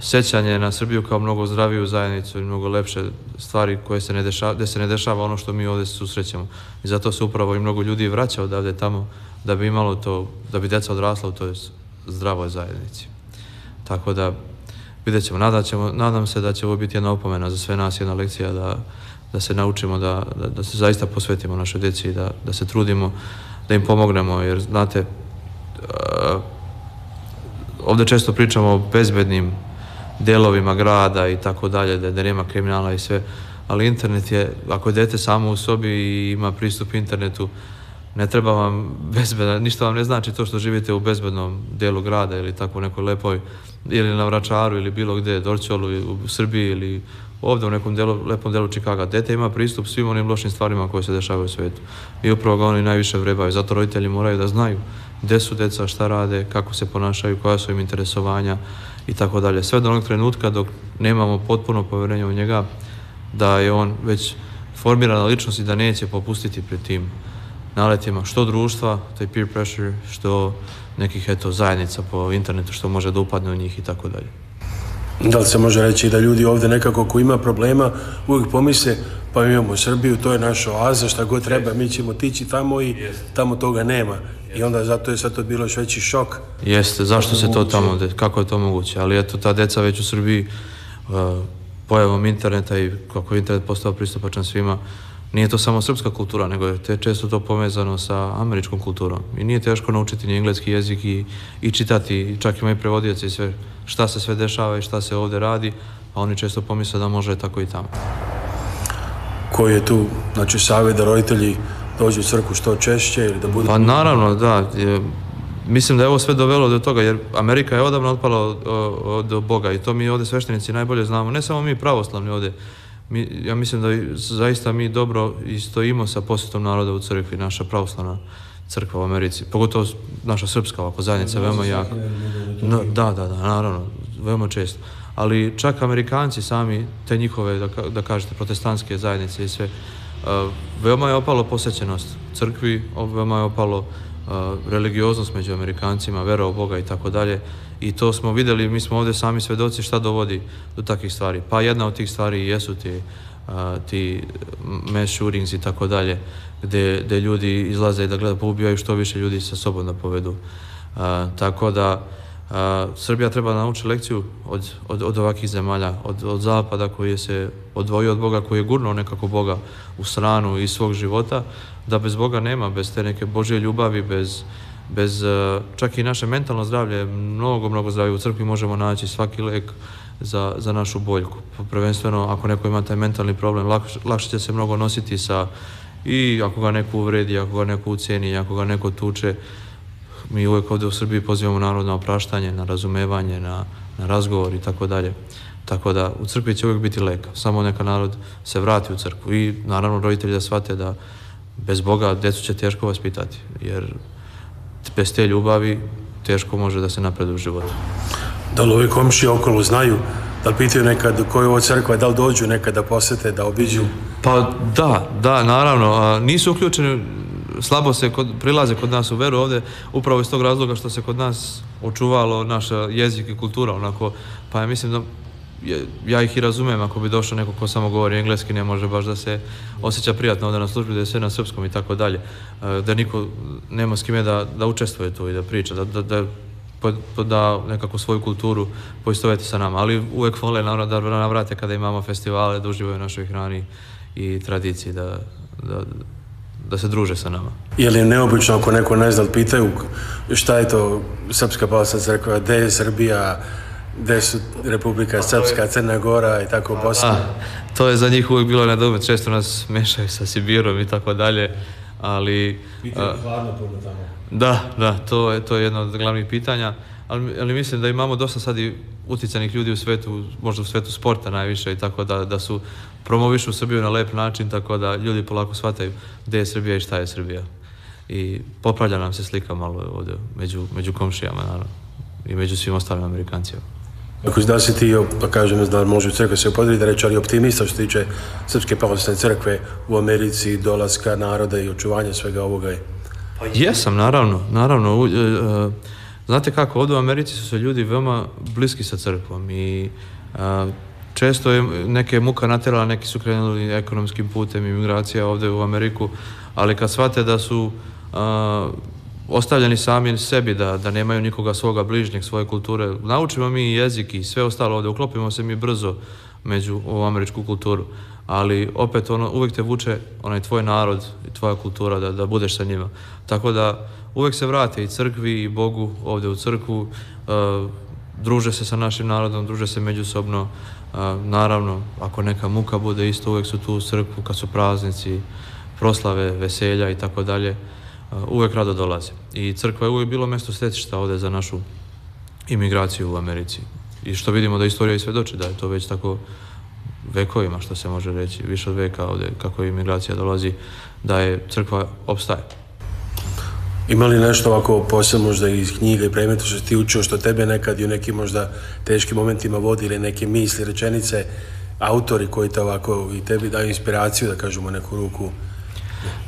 sećanje na Srbiju kao mnogo zdraviju zajednicu i mnogo lepše stvari koje se ne dešava, gde se ne dešava ono što mi ovdje se susrećemo. I zato se upravo i mnogo ljudi vraća odavde tamo da bi imalo to, da bi deca odrasla u toj zdravoj zajednici. Tako da vidjet ćemo, nadam, ćemo, nadam se da će ovo biti jedna opomena za sve nas, jedna lekcija da, da se naučimo, da, da, da se zaista posvetimo našoj djeci i da, da se trudimo da im pomognemo, jer znate, ovdje često pričamo o bezbednim delovima grada i tako dalje, da, da nema kriminala i sve, ali internet je, ako je dete samo u sobi i ima pristup internetu, ne treba vam bezbedan, ništa vam ne znači to što živite u bezbednom delu grada ili tako u nekoj lepoj, ili na Vračaru ili bilo gde, Dorćolu, u Srbiji ili ovdje u nekom delu, lepom delu Čikaga. Dete ima pristup svim onim lošim stvarima koje se dešavaju u svijetu. I upravo ga oni najviše vrebaju. Zato roditelji moraju da znaju gde su deca, šta rade, kako se ponašaju, koja su im interesovanja i tako dalje. Sve do onog trenutka dok nemamo potpuno povjerenje u njega da je on već formirana ličnost i da neće popustiti pred tim naletima što društva, taj peer pressure, što nekih eto zajednica po internetu što može da upadne u njih i tako dalje. Da li se može reći da ljudi ovde nekako ko ima problema uvijek pomisle pa imamo Srbiju, to je naša oaza, šta god treba, mi ćemo tići tamo i tamo toga nema. I onda zato je sad to bilo još veći šok. Jeste, zašto se to tamo, kako je to moguće, ali eto ta deca već u Srbiji uh, pojavom interneta i kako je internet postao pristupačan svima, nije to samo srpska kultura, nego je te često to povezano sa američkom kulturom. I nije teško naučiti ni engleski jezik i, i čitati, čak ima i prevodioci i sve, šta se sve dešava i šta se ovde radi, a oni često pomisle da može tako i tamo. Koji je tu, znači, savjet da roditelji dođu u crku što češće ili da budu... Pa naravno, da. Mislim da je ovo sve dovelo do toga, jer Amerika je odavno otpala od, od Boga i to mi ovdje sveštenici najbolje znamo. Ne samo mi pravoslavni ovdje. Mi, ja mislim da zaista mi dobro i stojimo sa posjetom naroda u crkvi, naša pravoslavna crkva u Americi, pogotovo naša srpska ovako zajednica, veoma jako. da, da, da, naravno, veoma često. Ali čak Amerikanci sami, te njihove, da, da kažete, protestantske zajednice i sve, veoma je opalo posjećenost crkvi, veoma je opalo religioznost među Amerikancima, vera u Boga i tako dalje. I to smo vidjeli, mi smo ovdje sami svedoci šta dovodi do takvih stvari. Pa jedna od tih stvari jesu ti, ti mass shootings i tako dalje, gdje, ljudi izlaze i da gleda, poubijaju što više ljudi sa sobom da povedu. tako da Srbija treba naučiti lekciju od, od, od ovakvih zemalja, od, od zapada koji se odvojio od Boga, koji je gurnuo nekako Boga u stranu iz svog života, da bez Boga nema, bez te neke Božje ljubavi, bez, bez čak i naše mentalno zdravlje, mnogo, mnogo zdravlje u crkvi možemo naći svaki lek za, za našu boljku. Prvenstveno, ako neko ima taj mentalni problem, lakše, lakše će se mnogo nositi sa i ako ga neko uvredi, ako ga neko ucijeni, ako ga neko tuče, mi uvijek ovdje u Srbiji pozivamo narod na opraštanje, na razumevanje, na, na razgovor i tako dalje. Tako da u crkvi će uvijek biti leka. Samo neka narod se vrati u crkvu i naravno roditelji da shvate da bez Boga djecu će teško vaspitati. Jer bez te ljubavi teško može da se napreduje u životu. Da li ovi komšije okolo znaju da li pitaju nekad koja je ovo crkva, da li dođu nekad da posete, da obiđu? Pa da, da, naravno. nisu uključeni slabo se kod, prilaze kod nas u veru ovdje upravo iz tog razloga što se kod nas očuvalo naš jezik i kultura onako, pa ja mislim da ja ih i razumijem ako bi došao neko ko samo govori engleski ne može baš da se osjeća prijatno ovdje na službi da je sve na srpskom i tako dalje e, da niko nema s kime da, da učestvuje tu i da priča da, da, da da nekako svoju kulturu poistoveti sa nama, ali uvijek vole naravno da navrate kada imamo festivale, da uživaju našoj hrani i tradiciji, da, da, da se druže sa nama. Je li neobično ako neko ne zna, pitaju šta je to Srpska pravoslavna crkva, gdje je Srbija, gdje su Republika Srpska, Crna Gora i tako Bosna? to je za njih uvijek bilo na često nas mešaju sa Sibirom i tako dalje, ali... hladno puno tamo. Da, da, to je, to je jedno od glavnih pitanja, ali, ali mislim da imamo dosta sad i utjecanih ljudi u svetu, možda u svetu sporta najviše i tako da, da su promovišu Srbiju na lep način tako da ljudi polako shvataju gdje je Srbija i šta je Srbija. I popravlja nam se slika malo ovdje među, među komšijama naravno i među svim ostalim Amerikancima. Ako da si ti, pa kažem, da može u crkve se upodriti, reći, ali optimista što se tiče Srpske pravoslavne crkve u Americi, dolaska naroda i očuvanja svega ovoga je? Pa jesam, naravno, naravno. E, e, znate kako, ovdje u Americi su se ljudi veoma bliski sa crkvom i e, često je neke muka natjerala, neki su krenuli ekonomskim putem imigracija ovdje u Ameriku, ali kad shvate da su ostavljeni sami sebi, da, da nemaju nikoga svoga bližnjeg, svoje kulture, naučimo mi jezik i sve ostalo ovdje, uklopimo se mi brzo među ovu američku kulturu, ali opet ono, uvijek te vuče onaj tvoj narod i tvoja kultura da, da budeš sa njima. Tako da uvijek se vrate i crkvi i Bogu ovdje u crkvu, druže se sa našim narodom, druže se međusobno, naravno, ako neka muka bude isto, uvijek su tu u crkvu kad su praznici, proslave, veselja i tako dalje, uvijek rado dolaze. I crkva je uvijek bilo mjesto stetišta ovdje za našu imigraciju u Americi. I što vidimo da istorija i svjedoči da je to već tako vekovima, što se može reći, više od veka ovdje, kako imigracija dolazi, da je crkva opstaje. Ima li nešto ovako posebno možda iz knjiga i predmeta što ti učio, što tebe nekad i u nekim možda teškim momentima vodi ili neke misli, rečenice, autori koji te ovako i tebi daju inspiraciju, da kažemo neku ruku?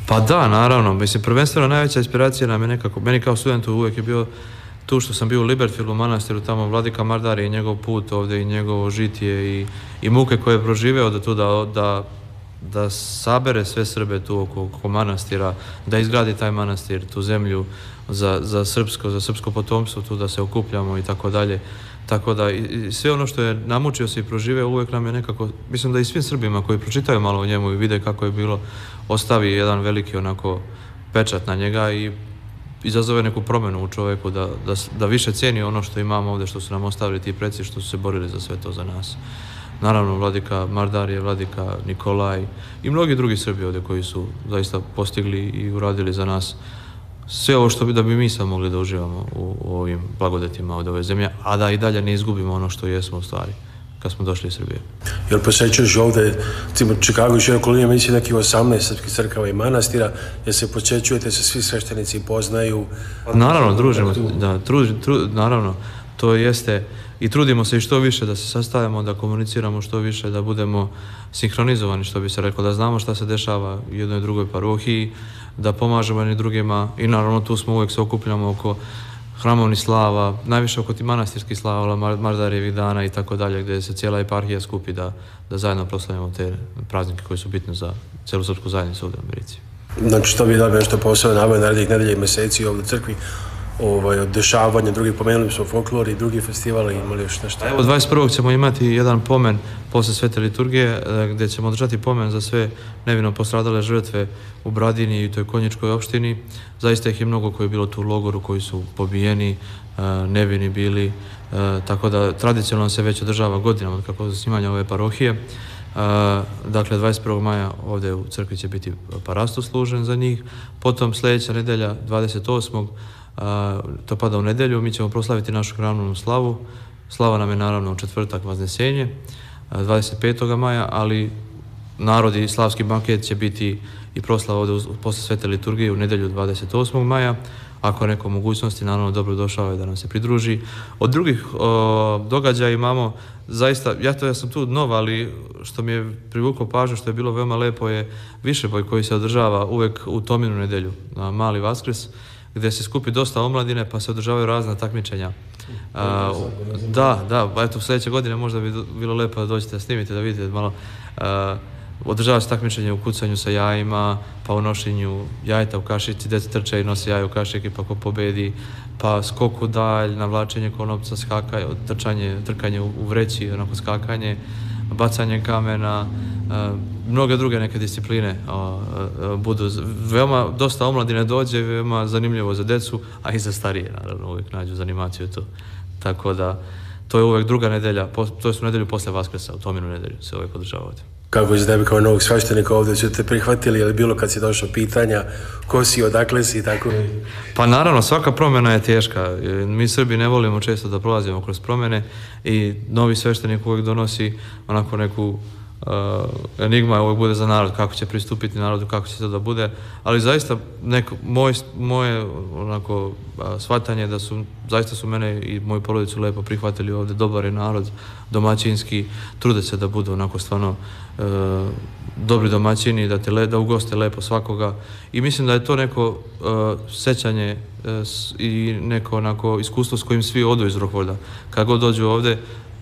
Pa da, naravno. Mislim, prvenstveno najveća inspiracija nam je nekako, meni kao studentu uvijek je bio tu što sam bio u Liberfieldu manastiru, tamo Vladika Mardar i njegov put ovdje i njegovo žitije i, i muke koje je proživeo da tu da, da da sabere sve Srbe tu oko, oko manastira, da izgradi taj manastir, tu zemlju za, za srpsko, za srpsko potomstvo, tu da se okupljamo i tako dalje. Tako da i, sve ono što je namučio se i proživeo uvijek nam je nekako, mislim da i svim Srbima koji pročitaju malo o njemu i vide kako je bilo, ostavi jedan veliki onako pečat na njega i izazove neku promjenu u čovjeku da, da, da više cijeni ono što imamo ovdje, što su nam ostavili ti preci, što su se borili za sve to za nas. naravno vladika Mardarije, vladika Nikolaj i mnogi drugi Srbi ovdje koji su zaista postigli i uradili za nas sve ovo što bi da bi mi sad mogli da uživamo u, u ovim blagodetima od ove zemlje, a da i dalje ne izgubimo ono što jesmo u stvari kad smo došli iz Srbije. Jel posjećuješ ovde, recimo Čikago i okolini, mislim nekih 18 srpskih crkava i manastira, jer se posjećujete se svi sveštenici poznaju? Naravno, družimo, da, tru, tru, naravno, to jeste i trudimo se i što više da se sastavimo, da komuniciramo što više, da budemo sinhronizovani, što bi se reklo, da znamo šta se dešava u jednoj drugoj parohiji, da pomažemo jedni drugima i naravno tu smo uvek se okupljamo oko hramovni slava, najviše oko ti manastirskih slava, Mardarjevih dana i tako dalje, gde se cijela eparhija skupi da, da zajedno proslavimo te praznike koji su bitni za celu srpsku zajednicu ovde u Americi. Znači, što bi da nešto posebno naveo narednih nedelja i meseci ovde u crkvi, ovaj, od dešavanja drugih, pomenuli smo folklor i drugi festivali, imali još nešto? Evo, 21. ćemo imati jedan pomen posle svete liturgije, e, gde ćemo održati pomen za sve nevino postradale žrtve u Bradini i toj konjičkoj opštini. Zaista ih je mnogo koji je bilo tu u logoru, koji su pobijeni, e, nevini bili, e, tako da tradicionalno se već održava godinama kako zasnimanja ove parohije. dakle, 21. maja ovde u crkvi će biti parastu služen za njih, potom sledeća nedelja, 28 to pada u nedelju, mi ćemo proslaviti našu hranovnu slavu. Slava nam je naravno u četvrtak Vaznesenje, 25. maja, ali narod i slavski banket će biti i proslava ovde posle svete liturgije u nedelju 28. maja. Ako neko mogućnosti, naravno dobro došao je da nam se pridruži. Od drugih događaja imamo zaista, ja to ja sam tu nov, ali što mi je privuklo pažnju, što je bilo veoma lepo je višeboj koji se održava uvek u Tominu nedelju, na Mali Vaskres gde se skupi dosta omladine pa se održavaju razna takmičenja. A, da, da, eto sledeće godine možda bi bilo lepo da dođete da snimite, da vidite malo. A, održava se takmičenje u kucanju sa jajima, pa u nošenju jajeta u kašici, deca trče i nose jaje u kašike pa ko pobedi, pa skok u dalj, navlačenje konopca, skakanje, trčanje, trkanje u vreći, onako skakanje, bacanje kamena, mnoge druge neke discipline budu veoma, dosta omladine dođe, veoma zanimljivo za decu, a i za starije, naravno, uvijek nađu zanimaciju to. Tako da, to je uvek druga nedelja, to je su nedelju posle Vaskresa, u Tominu nedelju se uvek održava ovde. Kako iz tebi kao novog sveštenika ovde su te prihvatili, ili bilo kad si došao pitanja, ko si, odakle si i tako? Pa naravno, svaka promjena je teška. Mi Srbi ne volimo često da prolazimo kroz promjene i novi sveštenik uvek donosi onako neku uh, enigma uvijek bude za narod, kako će pristupiti narodu, kako će to da bude, ali zaista neko, moj, moje onako uh, shvatanje da su, zaista su mene i moju porodicu lepo prihvatili ovde, dobar je narod, domaćinski, trude se da budu onako stvarno uh, dobri domaćini, da, te le, da ugoste lepo svakoga i mislim da je to neko uh, sećanje uh, i neko onako iskustvo s kojim svi odu iz Rockforda. Kad god dođu ovde,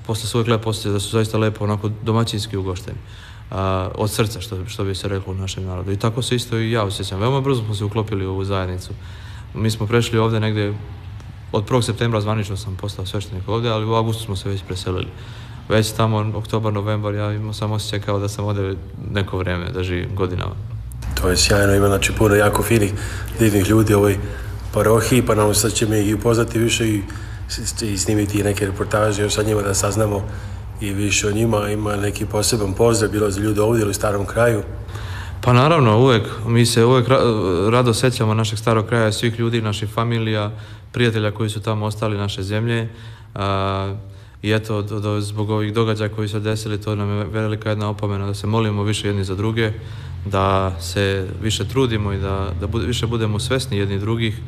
posle svojeg lepo osjeća da su zaista lepo onako domaćinski ugošteni. A, od srca, što, što bi se reklo u našem narodu. I tako se isto i ja osjećam. Veoma brzo smo se uklopili u ovu zajednicu. Mi smo prešli ovde negde, od 1. septembra zvanično sam postao sveštenik ovde, ali u augustu smo se već preselili. Već tamo, oktobar, novembar, ja imao sam osjećaj kao da sam ovde neko vreme, da živim godinama. To je sjajno, ima znači puno jako finih, divnih ljudi u ovoj parohiji, pa nam sad ćemo ih upoznati više i i snimiti neke reportaže još sa njima da saznamo i više o njima. Ima neki poseban pozdrav, bilo za ljude ovdje ili u starom kraju. Pa naravno, uvek, mi se uvek rado sećamo našeg starog kraja, svih ljudi, naših familija, prijatelja koji su tamo ostali naše zemlje. A, I eto, do, do, zbog ovih događaja koji su desili, to nam je velika jedna opomena da se molimo više jedni za druge, da se više trudimo i da, da bude, više budemo svesni jedni drugih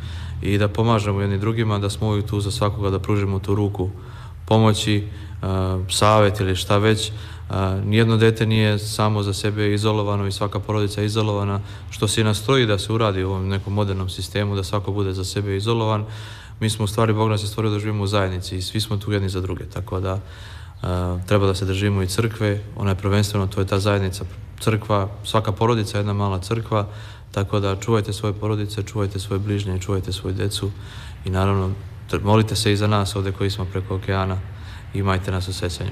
i da pomažemo jedni drugima, da smo uvijek tu za svakoga da pružimo tu ruku pomoći, uh, savet ili šta već. Uh, nijedno dete nije samo za sebe izolovano i svaka porodica je izolovana, što se i nastoji da se uradi u ovom nekom modernom sistemu, da svako bude za sebe izolovan. Mi smo u stvari, Bog nas je stvorio da živimo u zajednici i svi smo tu jedni za druge, tako da uh, treba da se držimo i crkve, ona je prvenstveno, to je ta zajednica crkva, svaka porodica je jedna mala crkva, Tako da čuvajte svoje porodice, čuvajte svoje bližnje, čuvajte svoju decu i naravno molite se i za nas ovde koji smo preko okeana i imajte nas u sećanju.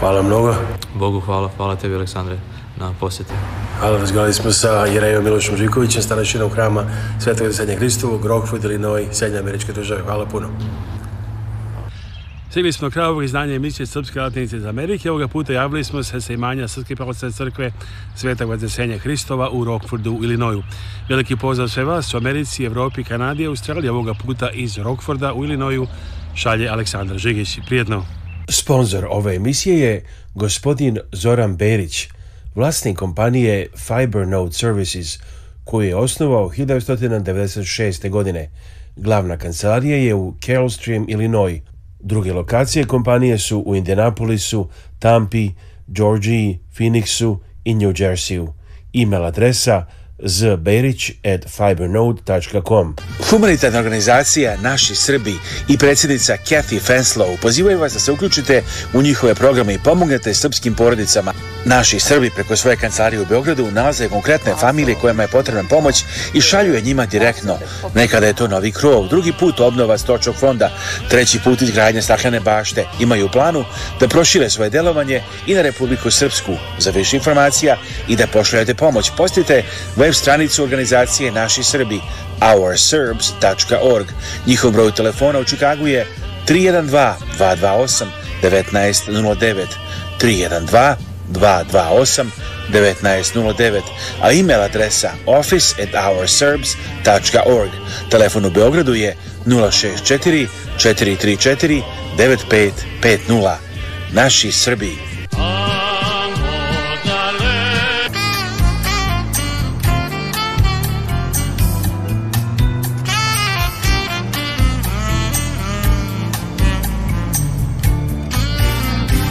Hvala mnogo. Bogu hvala, hvala tebi Aleksandre na posjeti. Hvala, razgovarali smo sa Jerejom Milošom Žikovićem, staračinom hrama Svetog Srednje Hristovog, Rockford, Illinois, Srednje američke države. Hvala puno. Stigli smo kraj ovog izdanja emisije Srpske latinice iz Amerike. Ovoga puta javili smo se sa imanja Srpske pravoslavne crkve Svetog Vadesenja Hristova u Rockfordu u Illinoisu. Veliki pozdrav sve vas u Americi, Evropi, Kanadi i Australiji. Ovoga puta iz Rockforda u Illinoisu šalje Aleksandar Žigić. Prijetno. Sponzor ove emisije je gospodin Zoran Berić, vlasnik kompanije Fibernode Services, koju je osnovao 1996. godine. Glavna kancelarija je u Carroll Stream, Illinois. Druge lokacije kompanije su u Indianapolisu, Tampi, Georgiji, Phoenixu i New Jerseyu. E-mail adresa zberić.fibernode.com Humanitarna organizacija Naši Srbi i predsjednica Kathy Fenslow pozivaju vas da se uključite u njihove programe i pomognete srpskim porodicama. Naši Srbi preko svoje kancelarije u Beogradu nalaze konkretne familije kojima je potrebna pomoć i šalju je njima direktno. Nekada je to novi krov, drugi put obnova stočnog fonda, treći put izgradnja staklene bašte. Imaju planu da prošire svoje delovanje i na Republiku Srpsku. Za više informacija i da pošaljete pomoć, postite web stranicu organizacije Naši Srbi ourserbs.org. Njihov broj telefona u Čikagu je 312 228 1909 312 228 1909, a e-mail adresa office at ourserbs.org. Telefon u Beogradu je 064 434 9550. Naši Srbi